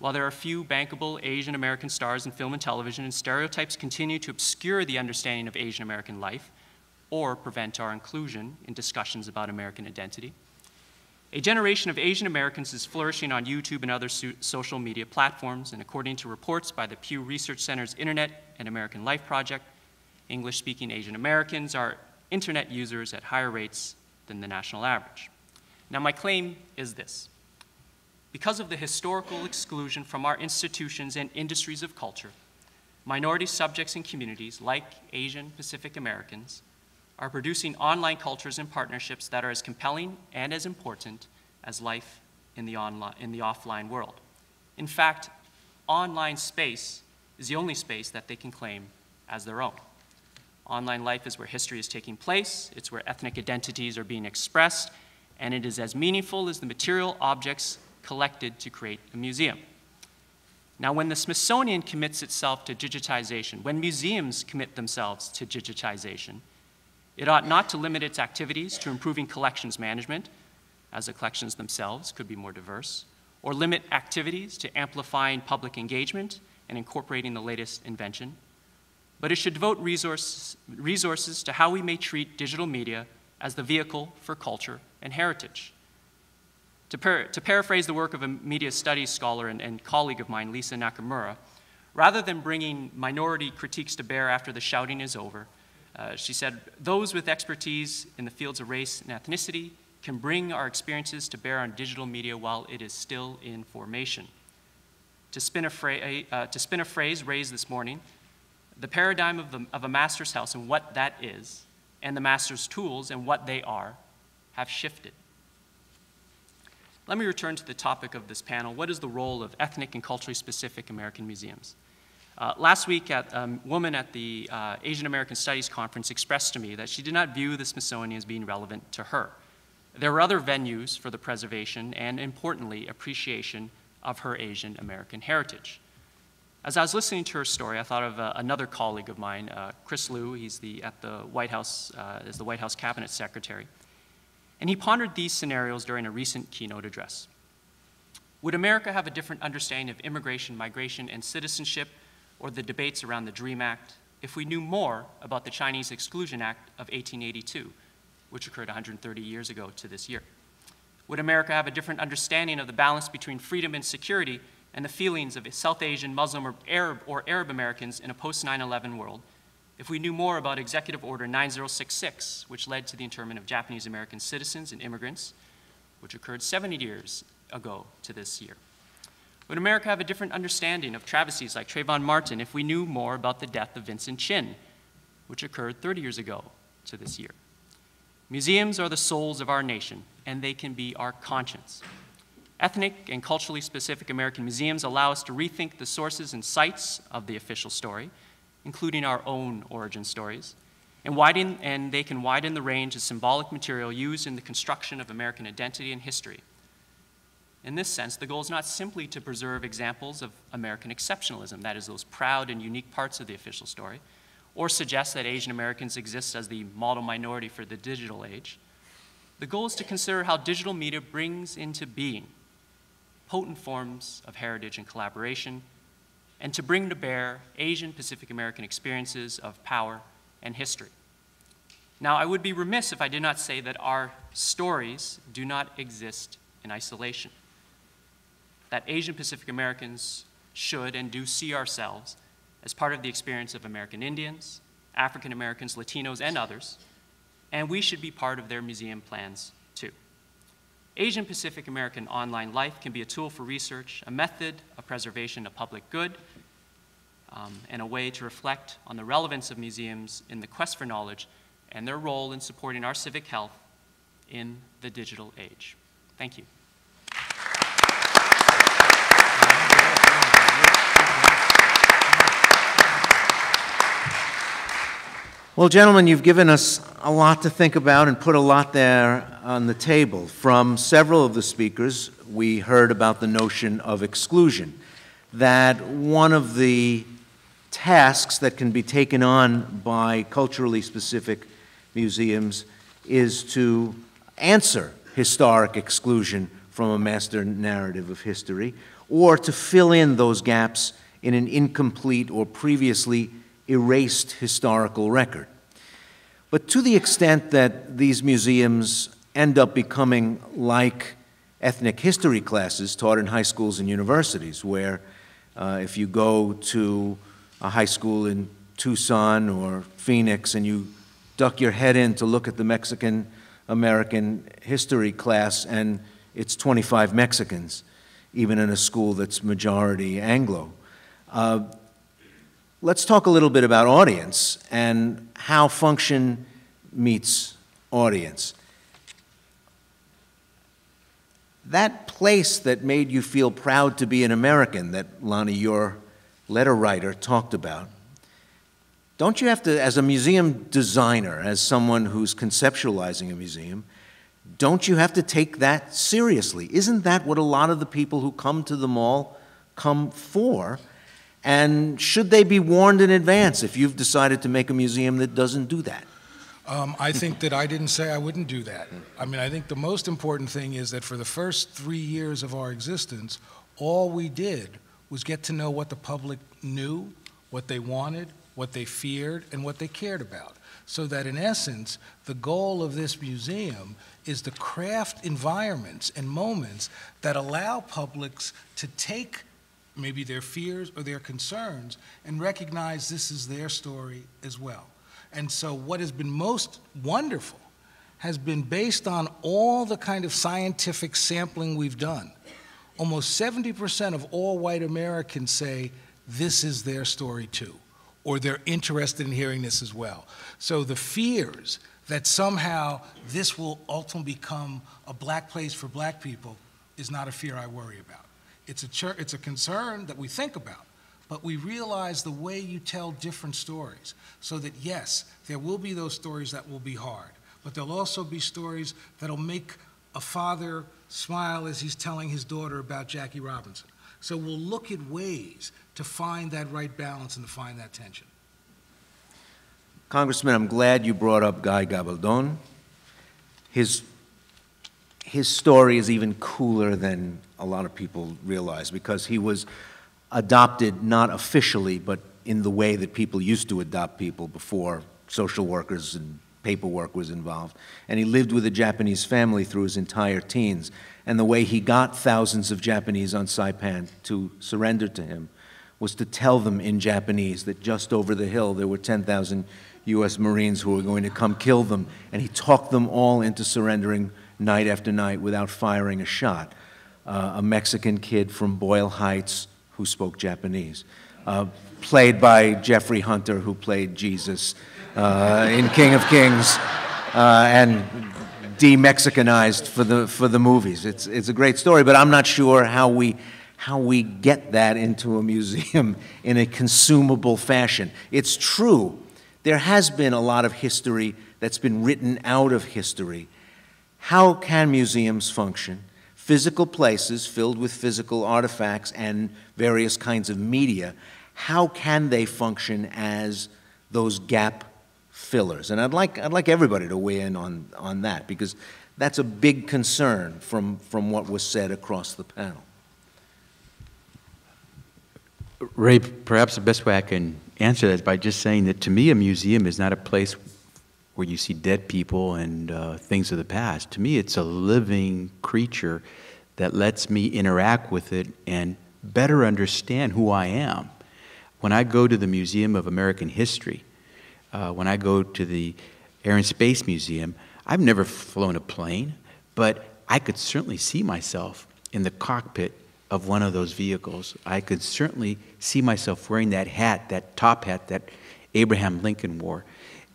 While there are few bankable Asian American stars in film and television, and stereotypes continue to obscure the understanding of Asian American life or prevent our inclusion in discussions about American identity, a generation of Asian Americans is flourishing on YouTube and other so social media platforms, and according to reports by the Pew Research Center's Internet and American Life Project, English speaking Asian Americans are internet users at higher rates than the national average. Now, my claim is this because of the historical exclusion from our institutions and industries of culture, minority subjects and communities, like Asian Pacific Americans, are producing online cultures and partnerships that are as compelling and as important as life in the, online, in the offline world. In fact, online space is the only space that they can claim as their own. Online life is where history is taking place, it's where ethnic identities are being expressed, and it is as meaningful as the material objects collected to create a museum. Now, when the Smithsonian commits itself to digitization, when museums commit themselves to digitization, it ought not to limit its activities to improving collections management, as the collections themselves could be more diverse, or limit activities to amplifying public engagement and incorporating the latest invention, but it should devote resources, resources to how we may treat digital media as the vehicle for culture and heritage. To, par to paraphrase the work of a media studies scholar and, and colleague of mine, Lisa Nakamura, rather than bringing minority critiques to bear after the shouting is over, uh, she said, those with expertise in the fields of race and ethnicity can bring our experiences to bear on digital media while it is still in formation. To spin a, uh, to spin a phrase raised this morning, the paradigm of, the, of a master's house and what that is, and the master's tools and what they are, have shifted. Let me return to the topic of this panel. What is the role of ethnic and culturally specific American museums? Uh, last week, a um, woman at the uh, Asian American Studies Conference expressed to me that she did not view the Smithsonian as being relevant to her. There were other venues for the preservation and, importantly, appreciation of her Asian American heritage. As I was listening to her story, I thought of uh, another colleague of mine, uh, Chris Lu. He's the, at the White House, uh, as the White House Cabinet Secretary. And he pondered these scenarios during a recent keynote address. Would America have a different understanding of immigration, migration, and citizenship, or the debates around the DREAM Act, if we knew more about the Chinese Exclusion Act of 1882, which occurred 130 years ago to this year? Would America have a different understanding of the balance between freedom and security and the feelings of South Asian, Muslim, or Arab, or Arab Americans in a post 9 11 world if we knew more about Executive Order 9066, which led to the internment of Japanese American citizens and immigrants, which occurred 70 years ago to this year. Would America have a different understanding of travesties like Trayvon Martin if we knew more about the death of Vincent Chin, which occurred 30 years ago to this year? Museums are the souls of our nation, and they can be our conscience. Ethnic and culturally specific American museums allow us to rethink the sources and sites of the official story, including our own origin stories, and, widen, and they can widen the range of symbolic material used in the construction of American identity and history. In this sense, the goal is not simply to preserve examples of American exceptionalism, that is, those proud and unique parts of the official story, or suggest that Asian Americans exist as the model minority for the digital age. The goal is to consider how digital media brings into being potent forms of heritage and collaboration, and to bring to bear Asian Pacific American experiences of power and history. Now, I would be remiss if I did not say that our stories do not exist in isolation. That Asian Pacific Americans should and do see ourselves as part of the experience of American Indians, African Americans, Latinos, and others, and we should be part of their museum plans too. Asian Pacific American online life can be a tool for research, a method of preservation of public good, um, and a way to reflect on the relevance of museums in the quest for knowledge and their role in supporting our civic health in the digital age. Thank you. Well, gentlemen, you've given us a lot to think about and put a lot there on the table. From several of the speakers, we heard about the notion of exclusion, that one of the tasks that can be taken on by culturally specific museums is to answer historic exclusion from a master narrative of history, or to fill in those gaps in an incomplete or previously erased historical record. But to the extent that these museums end up becoming like ethnic history classes taught in high schools and universities, where uh, if you go to a high school in Tucson or Phoenix and you duck your head in to look at the Mexican American history class and it's 25 Mexicans, even in a school that's majority Anglo. Uh, Let's talk a little bit about audience and how function meets audience. That place that made you feel proud to be an American, that Lonnie, your letter writer, talked about, don't you have to, as a museum designer, as someone who's conceptualizing a museum, don't you have to take that seriously? Isn't that what a lot of the people who come to the mall come for? And should they be warned in advance if you've decided to make a museum that doesn't do that? Um, I think that I didn't say I wouldn't do that. I mean, I think the most important thing is that for the first three years of our existence, all we did was get to know what the public knew, what they wanted, what they feared, and what they cared about. So that in essence, the goal of this museum is to craft environments and moments that allow publics to take maybe their fears or their concerns, and recognize this is their story as well. And so, what has been most wonderful has been based on all the kind of scientific sampling we've done. Almost 70% of all white Americans say this is their story too, or they're interested in hearing this as well. So, the fears that somehow this will ultimately become a black place for black people is not a fear I worry about. It's a, it's a concern that we think about, but we realize the way you tell different stories. So that, yes, there will be those stories that will be hard, but there'll also be stories that'll make a father smile as he's telling his daughter about Jackie Robinson. So we'll look at ways to find that right balance and to find that tension. Congressman, I'm glad you brought up Guy Gabaldon. His, his story is even cooler than a lot of people realize because he was adopted not officially, but in the way that people used to adopt people before social workers and paperwork was involved. And he lived with a Japanese family through his entire teens. And the way he got thousands of Japanese on Saipan to surrender to him was to tell them in Japanese that just over the hill there were 10,000 U.S. Marines who were going to come kill them. And he talked them all into surrendering night after night without firing a shot uh, a Mexican kid from Boyle Heights who spoke Japanese, uh, played by Jeffrey Hunter, who played Jesus uh, in King of Kings, uh, and de-Mexicanized for the, for the movies. It's, it's a great story, but I'm not sure how we, how we get that into a museum in a consumable fashion. It's true, there has been a lot of history that's been written out of history. How can museums function? Physical places filled with physical artifacts and various kinds of media, how can they function as those gap fillers? And I'd like, I'd like everybody to weigh in on, on that because that's a big concern from, from what was said across the panel. Ray, perhaps the best way I can answer that is by just saying that to me, a museum is not a place where you see dead people and uh, things of the past. To me, it's a living creature that lets me interact with it and better understand who I am. When I go to the Museum of American History, uh, when I go to the Air and Space Museum. I've never flown a plane, but I could certainly see myself in the cockpit of one of those vehicles. I could certainly see myself wearing that hat, that top hat that Abraham Lincoln wore.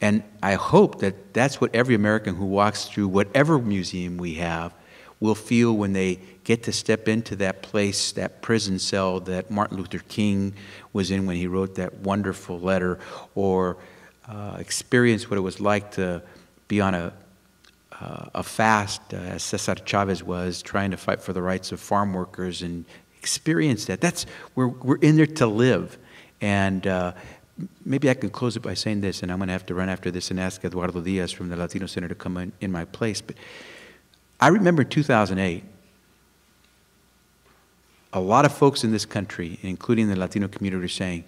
And I hope that that's what every American who walks through whatever museum we have will feel when they get to step into that place, that prison cell that Martin Luther King was in when he wrote that wonderful letter, or uh, experience what it was like to be on a, uh, a fast, uh, as Cesar Chavez was, trying to fight for the rights of farm workers and experience that. That's, we're, we're in there to live. And uh, maybe I can close it by saying this, and I'm going to have to run after this and ask Eduardo Diaz from the Latino Center to come in, in my place. But I remember in 2008, a lot of folks in this country, including the Latino community, are saying,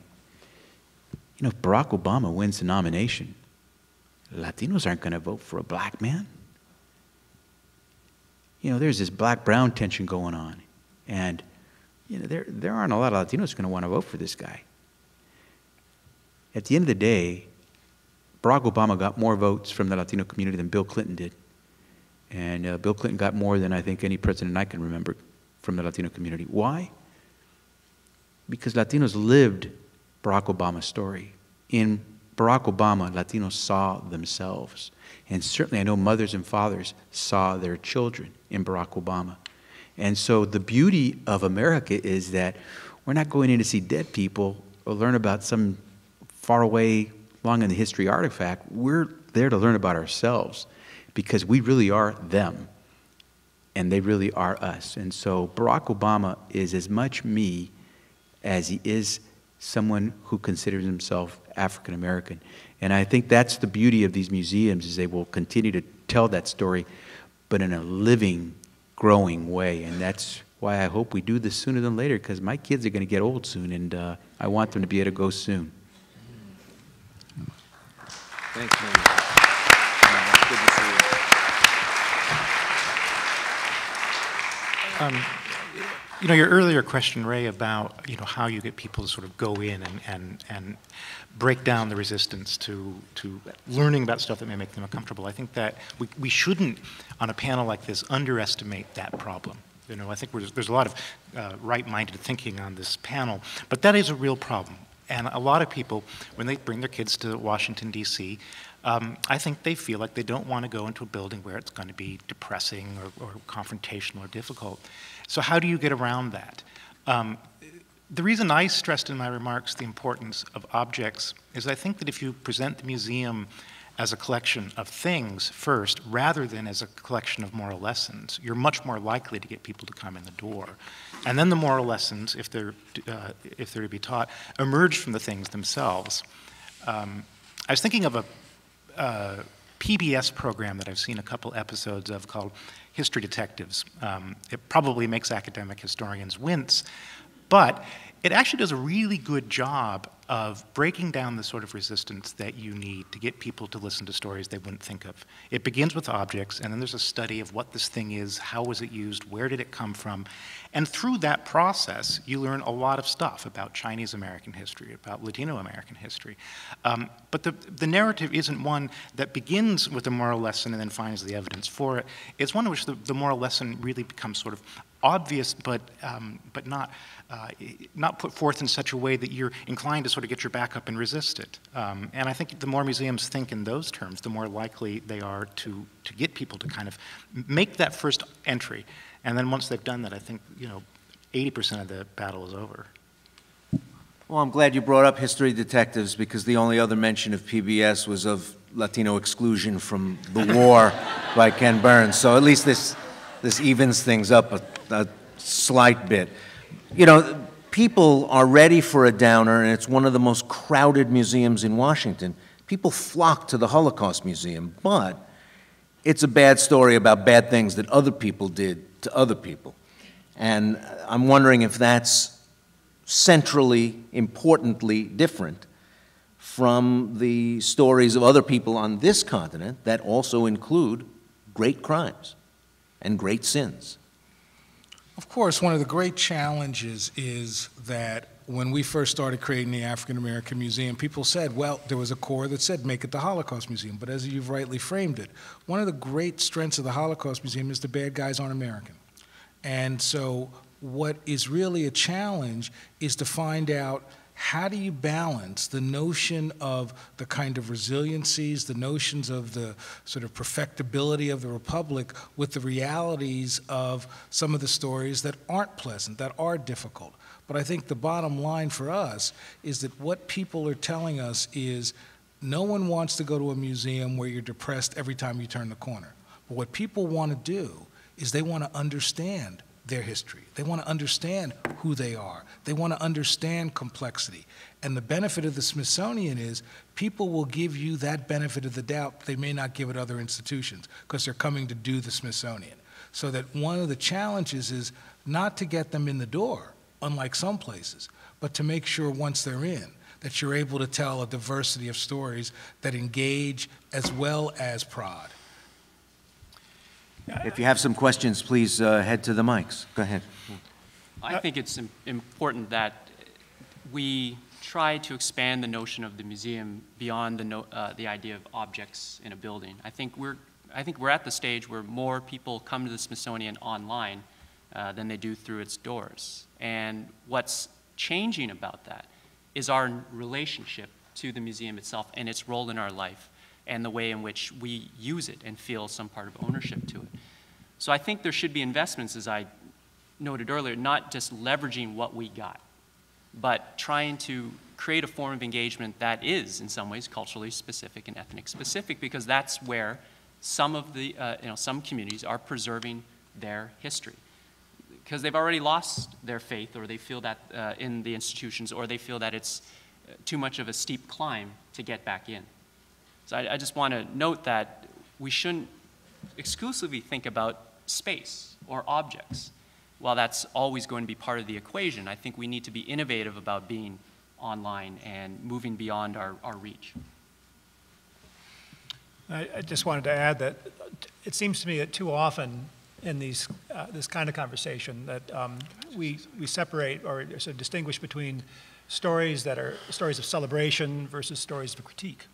you know, if Barack Obama wins the nomination, Latinos aren't going to vote for a black man. You know, there's this black brown tension going on. And, you know, there, there aren't a lot of Latinos going to want to vote for this guy. At the end of the day, Barack Obama got more votes from the Latino community than Bill Clinton did. And uh, Bill Clinton got more than I think any president I can remember from the Latino community. Why? Because Latinos lived Barack Obama's story. In Barack Obama, Latinos saw themselves. And certainly I know mothers and fathers saw their children in Barack Obama. And so the beauty of America is that we're not going in to see dead people or learn about some faraway, long in the history artifact. We're there to learn about ourselves because we really are them and they really are us. And so Barack Obama is as much me as he is someone who considers himself African American. And I think that's the beauty of these museums is they will continue to tell that story, but in a living, growing way. And that's why I hope we do this sooner than later, because my kids are going to get old soon, and uh, I want them to be able to go soon. Thanks, man. Good to see you. Um, you know, your earlier question, Ray, about you know how you get people to sort of go in and, and, and break down the resistance to, to learning about stuff that may make them uncomfortable. I think that we, we shouldn't, on a panel like this, underestimate that problem. You know, I think there's, there's a lot of uh, right-minded thinking on this panel, but that is a real problem. And a lot of people, when they bring their kids to Washington, D.C., um, I think they feel like they don't want to go into a building where it's going to be depressing or, or confrontational or difficult. So how do you get around that? Um, the reason I stressed in my remarks the importance of objects is I think that if you present the museum as a collection of things first, rather than as a collection of moral lessons, you're much more likely to get people to come in the door. And then the moral lessons, if they're, uh, if they're to be taught, emerge from the things themselves. Um, I was thinking of a uh, PBS program that I've seen a couple episodes of called History Detectives. Um, it probably makes academic historians wince, but it actually does a really good job of breaking down the sort of resistance that you need to get people to listen to stories they wouldn't think of. It begins with objects, and then there's a study of what this thing is, how was it used, where did it come from, and through that process, you learn a lot of stuff about Chinese American history, about Latino American history. Um, but the, the narrative isn't one that begins with a moral lesson and then finds the evidence for it. It's one in which the, the moral lesson really becomes sort of obvious, but, um, but not, uh, not put forth in such a way that you're inclined to sort of get your back up and resist it. Um, and I think the more museums think in those terms, the more likely they are to, to get people to kind of make that first entry. And then once they've done that, I think, you know, 80% of the battle is over. Well, I'm glad you brought up History Detectives because the only other mention of PBS was of Latino exclusion from the war by Ken Burns. So at least this, this evens things up a, slight bit. You know, people are ready for a downer, and it's one of the most crowded museums in Washington. People flock to the Holocaust Museum, but it's a bad story about bad things that other people did to other people. And I'm wondering if that's centrally, importantly different from the stories of other people on this continent that also include great crimes and great sins. Of course, one of the great challenges is that when we first started creating the African American Museum, people said, well, there was a core that said, make it the Holocaust Museum. But as you've rightly framed it, one of the great strengths of the Holocaust Museum is the bad guys aren't American. And so, what is really a challenge is to find out how do you balance the notion of the kind of resiliencies, the notions of the sort of perfectibility of the Republic with the realities of some of the stories that aren't pleasant, that are difficult. But I think the bottom line for us is that what people are telling us is no one wants to go to a museum where you're depressed every time you turn the corner. But what people want to do is they want to understand their history. They want to understand who they are. They want to understand complexity. And the benefit of the Smithsonian is people will give you that benefit of the doubt they may not give at other institutions because they're coming to do the Smithsonian. So that one of the challenges is not to get them in the door, unlike some places, but to make sure once they're in that you're able to tell a diversity of stories that engage as well as prod. If you have some questions, please uh, head to the mics. Go ahead. I think it's im- important that we try to expand the notion of the museum beyond the, no, uh, the idea of objects in a building. I think we're, I think we're at the stage where more people come to the Smithsonian online uh, than they do through its doors. And what's changing about that is our relationship to the museum itself and its role in our life and the way in which we use it and feel some part of ownership to it. So I think there should be investments, as I noted earlier, not just leveraging what we got, but trying to create a form of engagement that is, in some ways, culturally specific and ethnic specific, because that's where some of the, uh, you know, some communities are preserving their history. Because they've already lost their faith, or they feel that uh, in the institutions, or they feel that it's uh, too much of a steep climb to get back in. So I, I just want to note that we shouldn't exclusively think about space or objects. While that's always going to be part of the equation, I think we need to be innovative about being online and moving beyond our, our reach. I, I just wanted to add that it seems to me that too often in these, uh, this kind of conversation that um, we, we separate or sort of distinguish between stories that are stories of celebration versus stories of critique.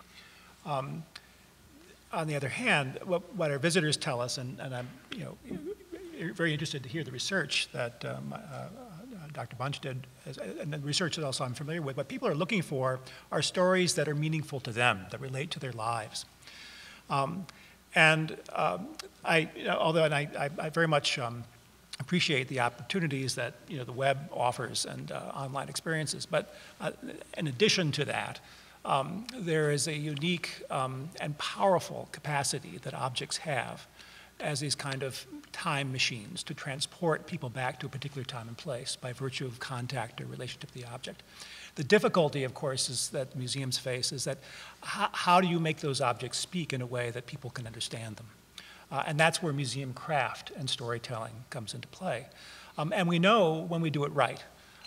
Um, on the other hand, what, what, our visitors tell us, and, and I'm you know, very interested to hear the research that um, uh, uh Dr. Bunch did, and the research that also I'm familiar with, what people are looking for are stories that are meaningful to them, that relate to their lives. Um, and um, I, although and I, I, I very much um, appreciate the opportunities that you know, the web offers and uh, online experiences, but uh, in addition to that, um, there is a unique um, and powerful capacity that objects have as these kind of time machines to transport people back to a particular time and place by virtue of contact or relationship to the object. The difficulty, of course, is that museums face is that how, do you make those objects speak in a way that people can understand them? Uh, and that's where museum craft and storytelling comes into play. Um, and we know when we do it right.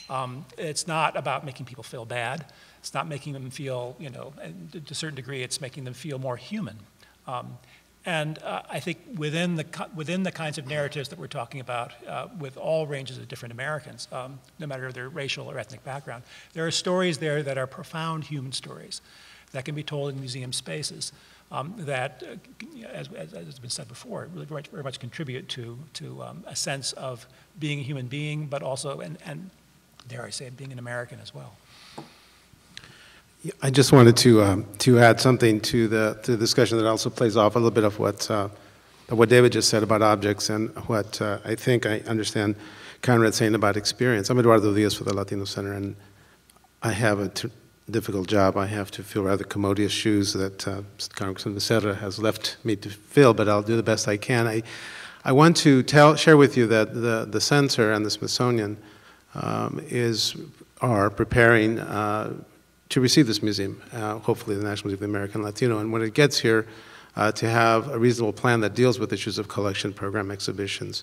Um, it's not about making people feel bad. It's not making them feel, you know, to a certain degree, it's making them feel more human. Um, and uh, I think within the, within the kinds of narratives that we're talking about, uh, with all ranges of different Americans, um, no matter their racial or ethnic background, there are stories there that are profound human stories that can be told in museum spaces um, that, uh, as, as, has been said before, really very, very much contribute to, to um, a sense of being a human being, but also, and, and dare I say, being an American as well. I just wanted to um, to add something to the to the discussion that also plays off a little bit of what uh, what David just said about objects and what uh, I think I understand Konrad saying about experience. I'm Eduardo Diaz for the Latino Center, and I have a difficult job. I have to fill rather commodious shoes that uh, Congressman Becerra has left me to fill, but I'll do the best I can. I I want to tell share with you that the the center and the Smithsonian um, is are preparing uh, to receive this museum, uh, hopefully the National Museum of the American Latino. And when it gets here, uh, to have a reasonable plan that deals with issues of collection, program, exhibitions,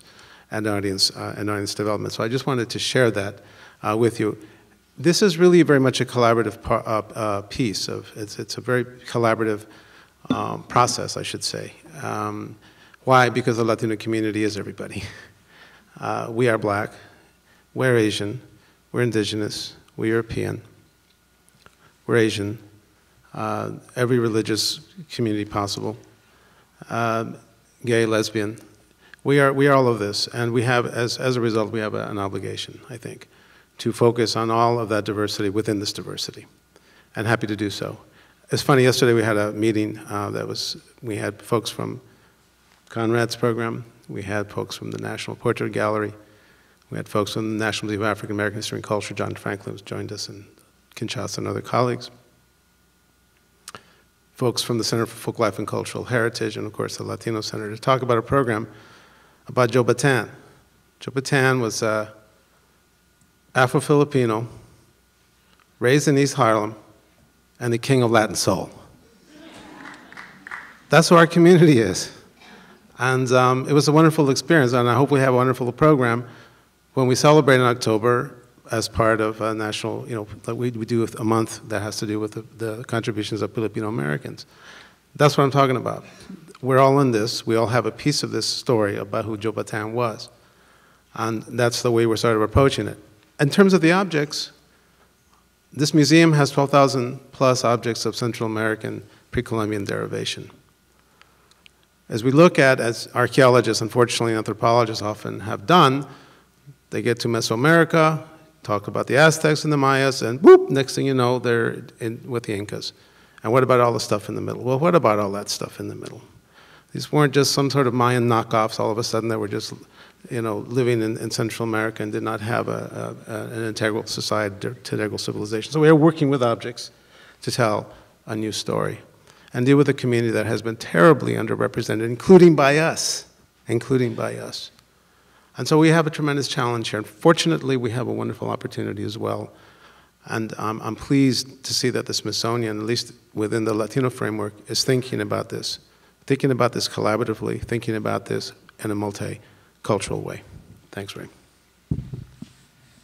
and audience, uh, and audience development. So I just wanted to share that uh, with you. This is really very much a collaborative uh, uh, piece of, it's, it's a very collaborative um, process, I should say. Um, why? Because the Latino community is everybody. we are black, we're Asian, we're indigenous, we're European, we're Asian, uh, every religious community possible, uh, gay, lesbian. We are, we are all of this, and we have, as, as a result, we have a, an obligation, I think, to focus on all of that diversity within this diversity, and happy to do so. It's funny, yesterday we had a meeting uh, that was, we had folks from Konrad's program, we had folks from the National Portrait Gallery, we had folks from the National Museum of African American History and Culture, John Franklin joined us, and Kinshasha and other colleagues. Folks from the Center for Folk Life and Cultural Heritage, and of course the Latino Center, to talk about a program about Joe Bataan. Joe Bataan was uh, Afro-Filipino, raised in East Harlem, and the king of Latin soul. That's who our community is. And um, it was a wonderful experience, and I hope we have a wonderful program when we celebrate in October as part of a national, you know, like we, we do a month that has to do with the, the contributions of Filipino Americans. That's what I'm talking about. We're all in this. We all have a piece of this story about who Joe Bataan was. And that's the way we're sort of approaching it. In terms of the objects, this museum has 12,000 plus objects of Central American pre-Columbian derivation. As we look at, as archaeologists, unfortunately anthropologists often have done, they get to Mesoamerica, talk about the Aztecs and the Mayas, and whoop, next thing you know, they're in, with the Incas. And what about all the stuff in the middle? Well, what about all that stuff in the middle? These weren't just some sort of Mayan knockoffs all of a sudden that were just, you know, living in, in Central America and did not have a, a, an integral society, integral civilization. So we are working with objects to tell a new story and deal with a community that has been terribly underrepresented, including by us, including by us. And so we have a tremendous challenge here. Fortunately, we have a wonderful opportunity as well. And um, I'm pleased to see that the Smithsonian, at least within the Latino framework, is thinking about this, thinking about this collaboratively, thinking about this in a multicultural way. Thanks, Ray.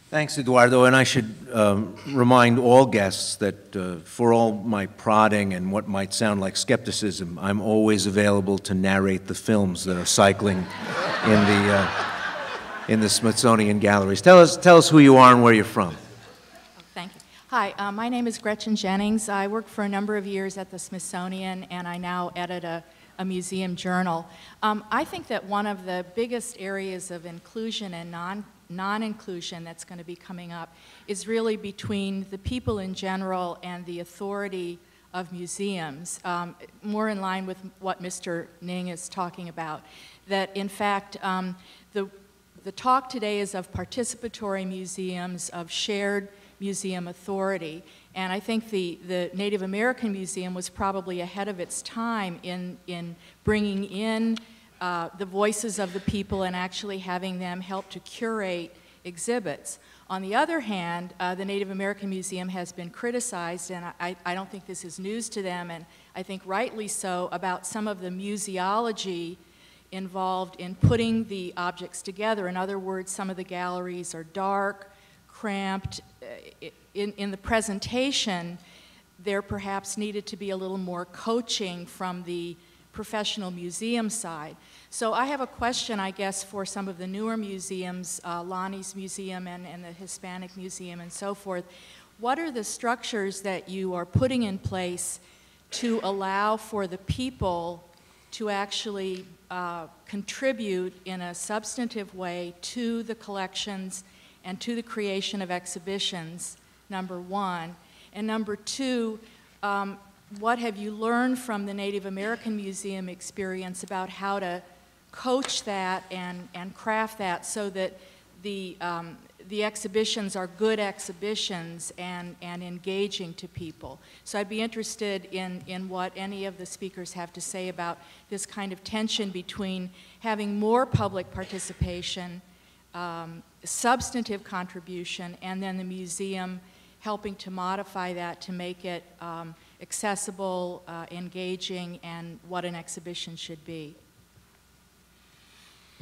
Thanks, Eduardo. And I should um, remind all guests that uh, for all my prodding and what might sound like skepticism, I'm always available to narrate the films that are cycling in the. Uh, in the Smithsonian Galleries. Tell us, tell us who you are and where you're from. Thank you. Hi, uh, my name is Gretchen Jennings. I worked for a number of years at the Smithsonian, and I now edit a, a museum journal. Um, I think that one of the biggest areas of inclusion and non non-inclusion that's going to be coming up is really between the people in general and the authority of museums, um, more in line with what Mr. Ng is talking about. That in fact, um, the the talk today is of participatory museums, of shared museum authority. And I think the, the Native American Museum was probably ahead of its time in, in bringing in uh, the voices of the people and actually having them help to curate exhibits. On the other hand, uh, the Native American Museum has been criticized, and I, I don't think this is news to them, and I think rightly so, about some of the museology involved in putting the objects together. In other words, some of the galleries are dark, cramped. Uh, in, in the presentation, there perhaps needed to be a little more coaching from the professional museum side. So I have a question, I guess, for some of the newer museums, uh, Lonnie's Museum and, and the Hispanic Museum and so forth. What are the structures that you are putting in place to allow for the people to actually uh, contribute in a substantive way to the collections and to the creation of exhibitions, number one. And number two, um, what have you learned from the Native American Museum experience about how to coach that and, and craft that so that the, um, the exhibitions are good exhibitions and, and engaging to people. So I'd be interested in, in what any of the speakers have to say about this kind of tension between having more public participation, um, substantive contribution, and then the museum helping to modify that to make it um, accessible, uh, engaging, and what an exhibition should be.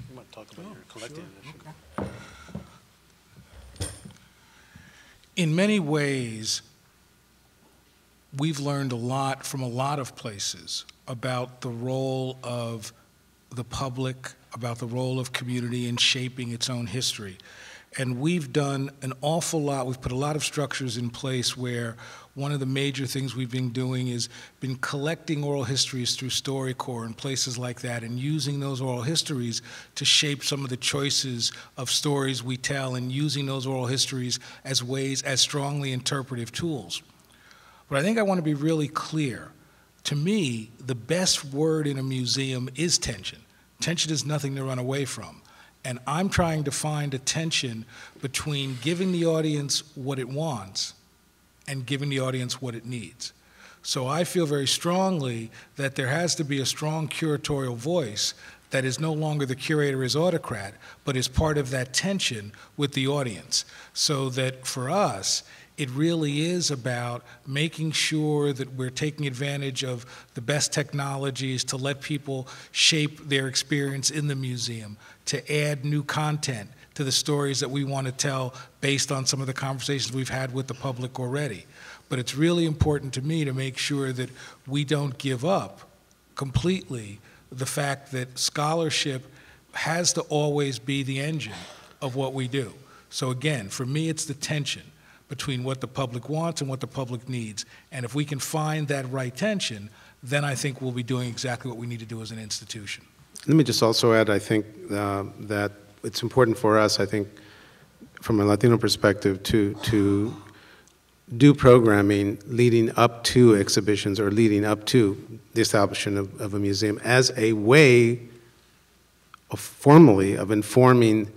You want to talk about oh, your collective sure. Okay in many ways, we've learned a lot from a lot of places about the role of the public, about the role of community in shaping its own history. And we've done an awful lot. We've put a lot of structures in place where one of the major things we've been doing is been collecting oral histories through StoryCorps and places like that and using those oral histories to shape some of the choices of stories we tell and using those oral histories as ways, as strongly interpretive tools. But I think I want to be really clear. To me, the best word in a museum is tension. Tension is nothing to run away from. And I'm trying to find a tension between giving the audience what it wants and giving the audience what it needs. So I feel very strongly that there has to be a strong curatorial voice that is no longer the curator is autocrat, but is part of that tension with the audience. So that for us, it really is about making sure that we're taking advantage of the best technologies to let people shape their experience in the museum, to add new content to the stories that we want to tell based on some of the conversations we've had with the public already. But it's really important to me to make sure that we don't give up completely the fact that scholarship has to always be the engine of what we do. So again, for me, it's the tension between what the public wants and what the public needs. And if we can find that right tension, then I think we'll be doing exactly what we need to do as an institution. Let me just also add, I think uh, that it's important for us, I think, from a Latino perspective, to, to do programming leading up to exhibitions or leading up to the establishment of, of a museum as a way of formally of informing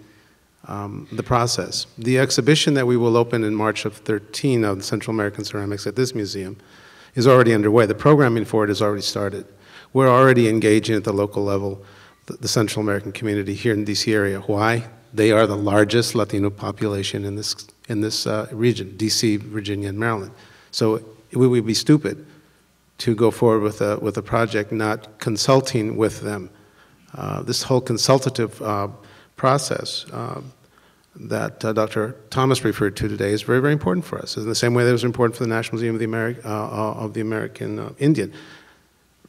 um, the process. The exhibition that we will open in March of 13 of Central American ceramics at this museum is already underway. The programming for it has already started. We're already engaging at the local level the, Central American community here in the DC area. Why? They are the largest Latino population in this, in this uh, region, DC, Virginia, and Maryland. So it would be stupid to go forward with a, with a project not consulting with them. Uh, this whole consultative uh, process uh, that Dr. Thomas referred to today is very, very important for us. In the same way that it was important for the National Museum of the, Ameri uh, uh, of the American uh, Indian.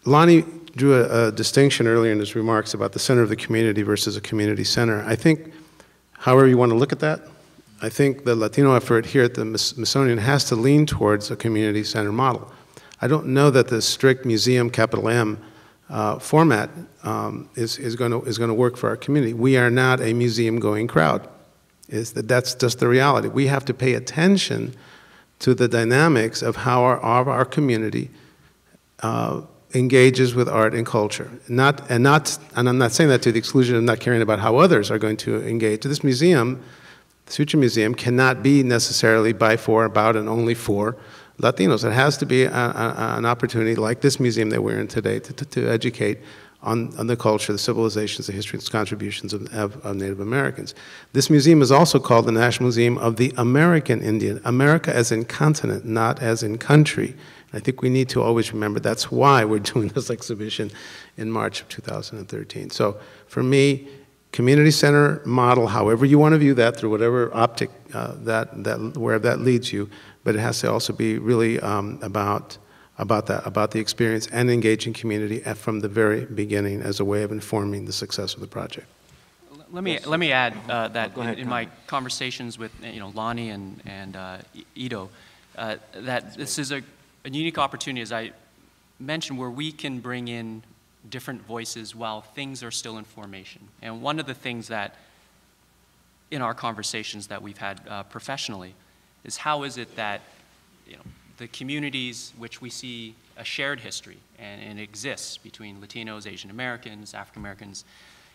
Lonnie drew a, a, distinction earlier in his remarks about the center of the community versus a community center. I think, however you want to look at that, I think the Latino effort here at the Smithsonian has to lean towards a community center model. I don't know that the strict museum, capital M, uh, format um, is, is going to is going to work for our community. We are not a museum going crowd is that that's just the reality. We have to pay attention to the dynamics of how our, of our community uh, engages with art and culture. Not, and, not, and I'm not saying that to the exclusion of not caring about how others are going to engage. This museum, the Suture Museum, cannot be necessarily by, for, about, and only for Latinos. It has to be a, a, an opportunity like this museum that we're in today to, to, to educate on, on the culture, the civilizations, the history, and contributions of, of, of, Native Americans. This museum is also called the National Museum of the American Indian, America as in continent, not as in country. I think we need to always remember that's why we're doing this exhibition in March of 2013. So for me, community center model, however you want to view that, through whatever optic uh, that, that, where that leads you, but it has to also be really um, about about that, about the experience and engaging community from the very beginning as a way of informing the success of the project. Let me, let me add uh, that oh, ahead, in, in my conversations with you know, Lonnie and, and uh, Ido, uh, that this is a, a unique opportunity, as I mentioned, where we can bring in different voices while things are still in formation. And one of the things that in our conversations that we've had uh, professionally is how is it that you know, the communities which we see a shared history and, and exists between Latinos, Asian Americans, African Americans,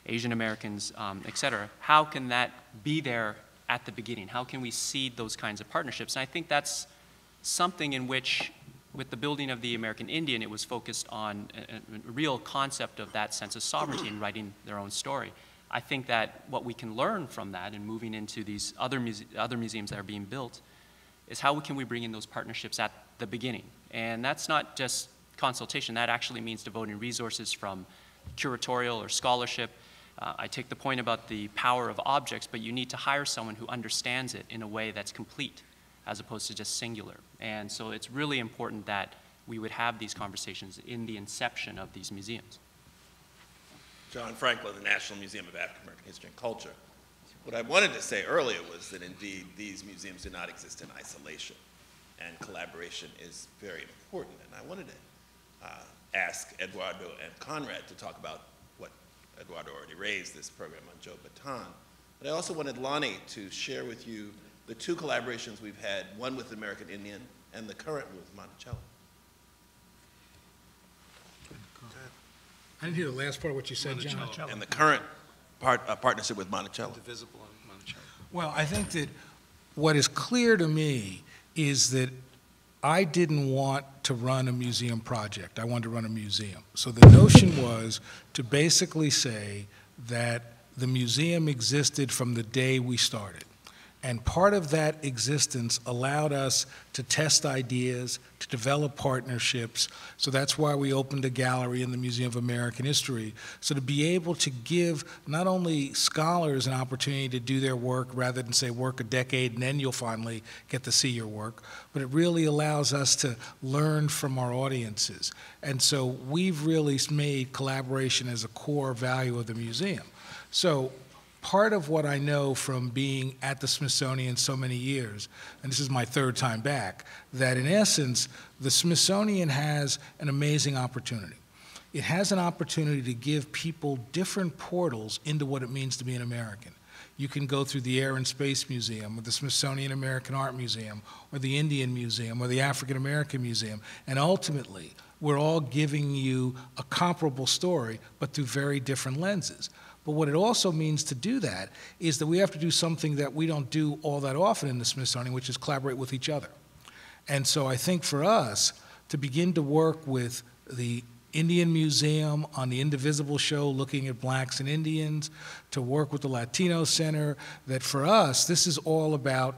Asian Americans, um, et cetera, how can that be there at the beginning? How can we seed those kinds of partnerships? And I think that's something in which, with the building of the American Indian, it was focused on a, a real concept of that sense of sovereignty and writing their own story. I think that what we can learn from that and moving into these other, muse other museums that are being built is how can we bring in those partnerships at the beginning? And that's not just consultation, that actually means devoting resources from curatorial or scholarship. Uh, I take the point about the power of objects, but you need to hire someone who understands it in a way that's complete as opposed to just singular. And so it's really important that we would have these conversations in the inception of these museums. John Franklin, the National Museum of African American History and Culture. What I wanted to say earlier was that indeed these museums do not exist in isolation, and collaboration is very important. And I wanted to uh, ask Eduardo and Konrad to talk about what Eduardo already raised, this program on Joe Bataan. But I also wanted Lonnie to share with you the two collaborations we've had, one with the American Indian and the current with Monticello. I didn't hear the last part of what you said, John. And the current part, uh, partnership with Monticello. Divisible and Monticello. Well, I think that what is clear to me is that I didn't want to run a museum project. I wanted to run a museum. So the notion was to basically say that the museum existed from the day we started. And part of that existence allowed us to test ideas, to develop partnerships. So that's why we opened a gallery in the Museum of American History. So to be able to give not only scholars an opportunity to do their work rather than say work a decade and then you'll finally get to see your work, but it really allows us to learn from our audiences. And so we've really made collaboration as a core value of the museum. So part of what I know from being at the Smithsonian so many years, and this is my third time back, that in essence, the Smithsonian has an amazing opportunity. It has an opportunity to give people different portals into what it means to be an American. You can go through the Air and Space Museum, or the Smithsonian American Art Museum, or the Indian Museum, or the African American Museum, and ultimately, we're all giving you a comparable story, but through very different lenses. But what it also means to do that is that we have to do something that we don't do all that often in the Smithsonian, which is collaborate with each other. And so I think for us to begin to work with the Indian Museum on the Indivisible show looking at blacks and Indians, to work with the Latino Center, that for us, this is all about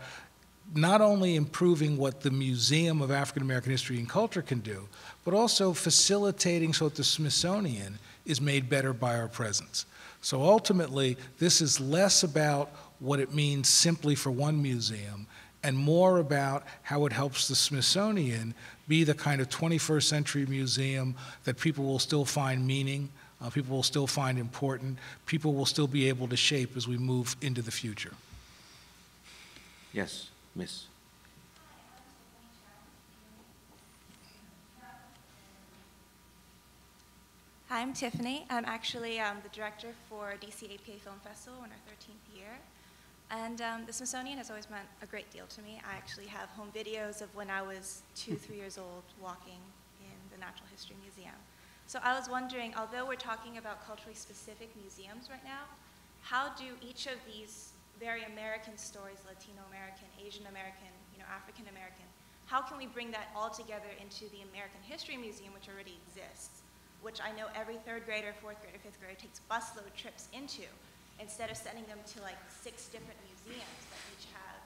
not only improving what the Museum of African American History and Culture can do, but also facilitating so that the Smithsonian is made better by our presence. So ultimately, this is less about what it means simply for one museum and more about how it helps the Smithsonian be the kind of 21st century museum that people will still find meaning, uh, people will still find important, people will still be able to shape as we move into the future. Yes, Miss. I'm Tiffany. I'm actually um, the director for DC APA Film Festival in our 13th year. And um, the Smithsonian has always meant a great deal to me. I actually have home videos of when I was two, three years old walking in the Natural History Museum. So I was wondering, although we're talking about culturally specific museums right now, how do each of these very American stories, Latino American, Asian American, you know, African American, how can we bring that all together into the American History Museum, which already exists? Which I know every third grader, fourth grader, fifth grader takes busload trips into, instead of sending them to like six different museums that each have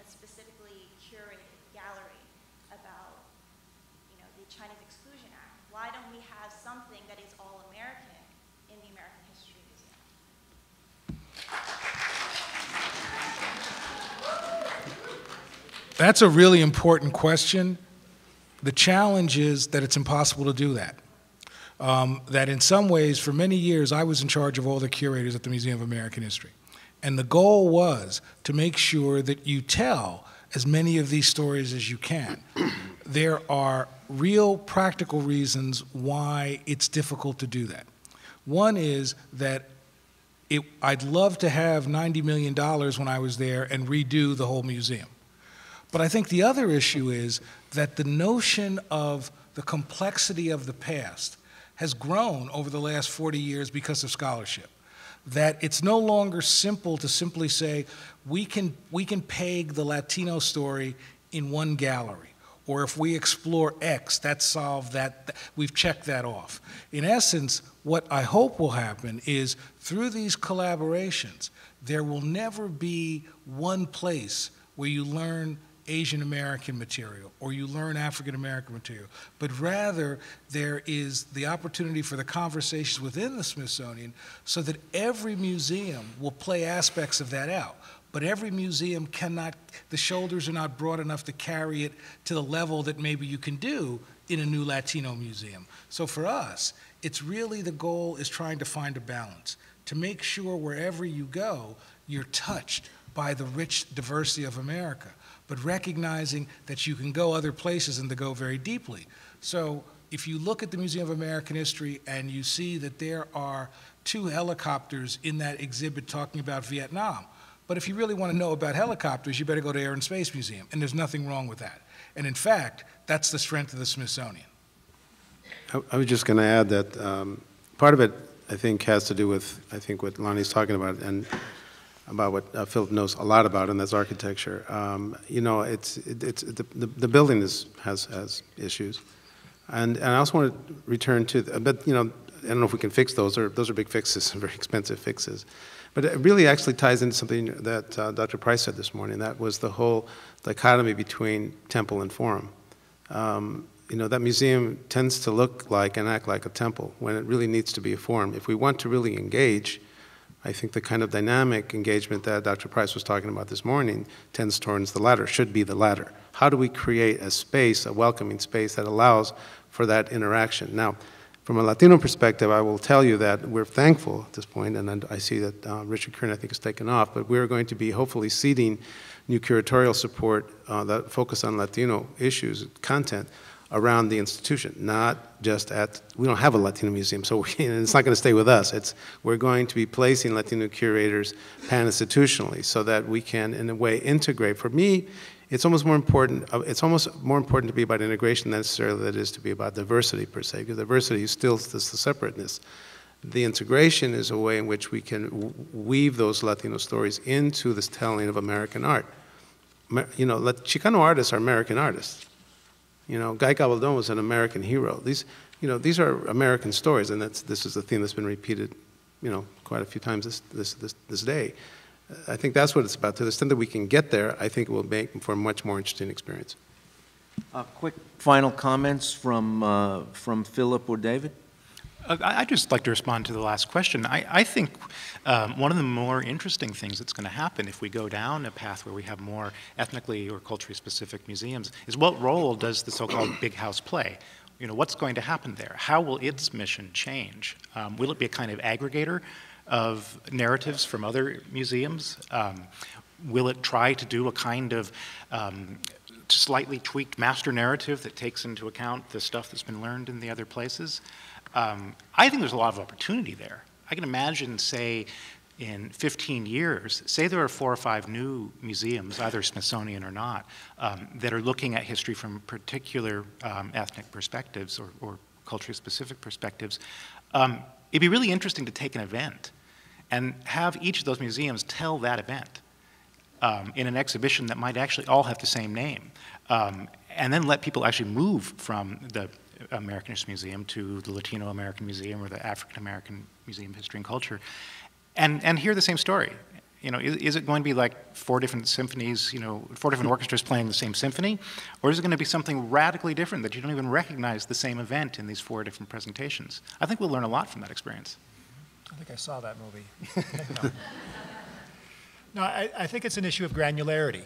a specifically curated gallery about, you know, the Chinese Exclusion Act. Why don't we have something that is all American in the American History Museum? That's a really important question. The challenge is that it's impossible to do that. Um, that in some ways, for many years, I was in charge of all the curators at the Museum of American History. And the goal was to make sure that you tell as many of these stories as you can. there are real practical reasons why it's difficult to do that. One is that it, I'd love to have $90 million when I was there and redo the whole museum. But I think the other issue is that the notion of the complexity of the past has grown over the last 40 years because of scholarship. That it's no longer simple to simply say, we can, we can peg the Latino story in one gallery. Or if we explore X, that's solved, that, we've checked that off. In essence, what I hope will happen is through these collaborations, there will never be one place where you learn Asian American material or you learn African American material, but rather there is the opportunity for the conversations within the Smithsonian so that every museum will play aspects of that out. But every museum cannot, the shoulders are not broad enough to carry it to the level that maybe you can do in a new Latino museum. So for us, it's really the goal is trying to find a balance to make sure wherever you go, you're touched by the rich diversity of America, but recognizing that you can go other places and to go very deeply. So if you look at the Museum of American History and you see that there are two helicopters in that exhibit talking about Vietnam, but if you really want to know about helicopters, you better go to Air and Space Museum, and there's nothing wrong with that. And in fact, that's the strength of the Smithsonian. I, was just going to add that um, part of it, I think, has to do with, I think, what Lonnie's talking about, and about what uh, Philip knows a lot about, and that's architecture. Um, you know, it's, it, it's, the, the, building is, has, has issues. And, and I also want to return to, the, but, you know, I don't know if we can fix those, or those are big fixes, very expensive fixes. But it really actually ties into something that uh, Dr. Price said this morning. That was the whole dichotomy between temple and forum. Um, you know, that museum tends to look like and act like a temple when it really needs to be a forum. If we want to really engage, I think the kind of dynamic engagement that Dr. Price was talking about this morning tends towards the latter, should be the latter. How do we create a space, a welcoming space that allows for that interaction? Now, from a Latino perspective, I will tell you that we're thankful at this point, and I see that uh, Richard Kurin, I think, has taken off, but we're going to be hopefully seeding new curatorial support uh, that focus on Latino issues, content, around the institution, not just at, we don't have a Latino museum, so we, it's not going to stay with us. It's, we're going to be placing Latino curators pan-institutionally so that we can, in a way, integrate. For me, it's almost more important, uh, it's almost more important to be about integration than necessarily than it is to be about diversity per se, because diversity is still this, the separateness. The integration is a way in which we can weave those Latino stories into this telling of American art. You know, Chicano artists are American artists. You know, Guy Gabaldon was an American hero. These, you know, these are American stories, and that's, this is a theme that's been repeated, you know, quite a few times this, this, this, this day. I think that's what it's about. To the extent that we can get there, I think it will make for a much more interesting experience. Uh, quick final comments from, uh, from Philip or David? I'd just like to respond to the last question. I, I think um, one of the more interesting things that's going to happen if we go down a path where we have more ethnically or culturally specific museums is what role does the so-called big house play? You know, what's going to happen there? How will its mission change? Um, will it be a kind of aggregator of narratives from other museums? Um, will it try to do a kind of um, slightly tweaked master narrative that takes into account the stuff that's been learned in the other places? Um, I think there's a lot of opportunity there. I can imagine, say, in 15 years, say there are four or five new museums, either Smithsonian or not, um, that are looking at history from particular um, ethnic perspectives or, or culturally specific perspectives. Um, it'd be really interesting to take an event and have each of those museums tell that event um, in an exhibition that might actually all have the same name. Um, and then let people actually move from the Americanist Museum to the Latino American Museum or the African American Museum of History and Culture, and, and hear the same story. You know, is, is, it going to be like four different symphonies, you know, four different orchestras playing the same symphony? Or is it going to be something radically different that you don't even recognize the same event in these four different presentations? I think we'll learn a lot from that experience. I think I saw that movie. no, no I, I, think it's an issue of granularity.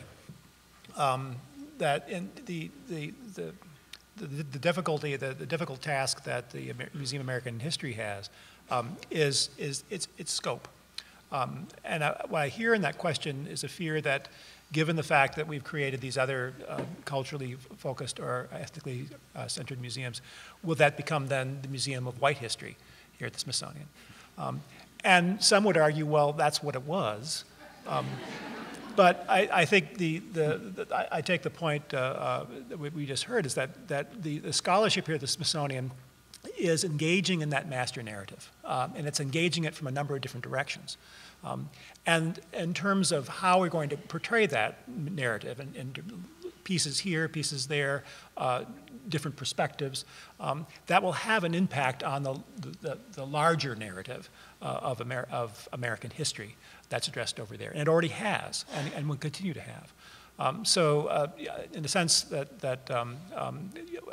Um, that in the, the, the the, the difficulty, the, the, difficult task that the Museum of American History has um, is, is its, its scope. Um, and I, what I hear in that question is a fear that given the fact that we've created these other uh, culturally focused or ethnically uh, centered museums, will that become then the Museum of White History here at the Smithsonian? Um, and some would argue, well, that's what it was. But I, I think the, the, the I, I, take the point uh, uh, that we just heard is that, that the, the scholarship here at the Smithsonian is engaging in that master narrative. Um, and it's engaging it from a number of different directions. Um, and in terms of how we're going to portray that narrative and, and pieces here, pieces there, uh, different perspectives, um, that will have an impact on the, the, the larger narrative uh, of, Amer of American history that's addressed over there. And it already has, and, and will continue to have. Um, so, uh, in the sense that, that um, um,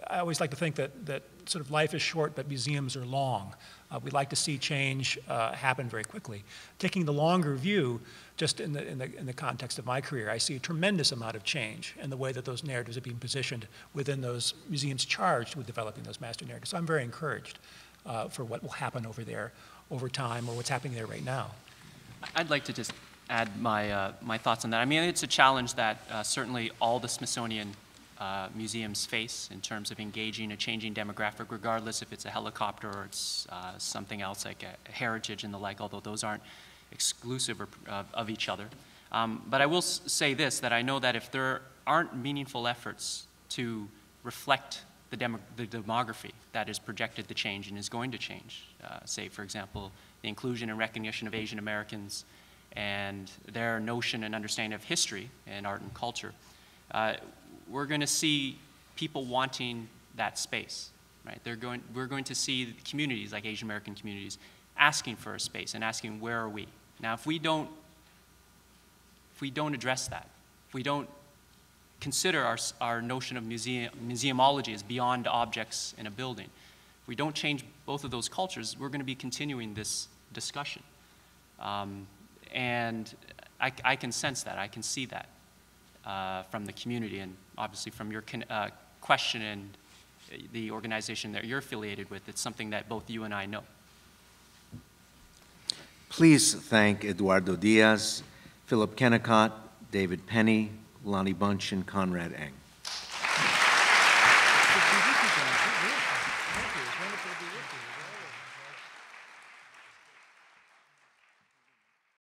I always like to think that, that sort of life is short, but museums are long. Uh, we like to see change uh, happen very quickly. Taking the longer view, just in the, in, the, in the context of my career, I see a tremendous amount of change in the way that those narratives are being positioned within those museums charged with developing those master narratives. So I'm very encouraged uh, for what will happen over there over time or what's happening there right now. I'd like to just add my, uh, my thoughts on that. I mean, it's a challenge that uh, certainly all the Smithsonian uh, museums face in terms of engaging a changing demographic, regardless if it's a helicopter or it's uh, something else like a heritage and the like, although those aren't exclusive or, of each other. Um, but I will say this, that I know that if there aren't meaningful efforts to reflect the, demo- the demography that is projected to change and is going to change, uh, say, for example, the inclusion and recognition of Asian Americans and their notion and understanding of history and art and culture, uh, we're going to see people wanting that space, right? They're going, we're going to see communities like Asian American communities asking for a space and asking, where are we? Now, if we don't, if we don't address that, if we don't consider our, our notion of museum, museumology as beyond objects in a building, if we don't change both of those cultures, we're going to be continuing this discussion. Um, and I, I can sense that, I can see that uh, from the community and obviously from your uh, question and the organization that you're affiliated with. It's something that both you and I know. Please thank Eduardo Diaz, Philip Kennicott, David Penney, Lonnie Bunch, and Konrad Ng.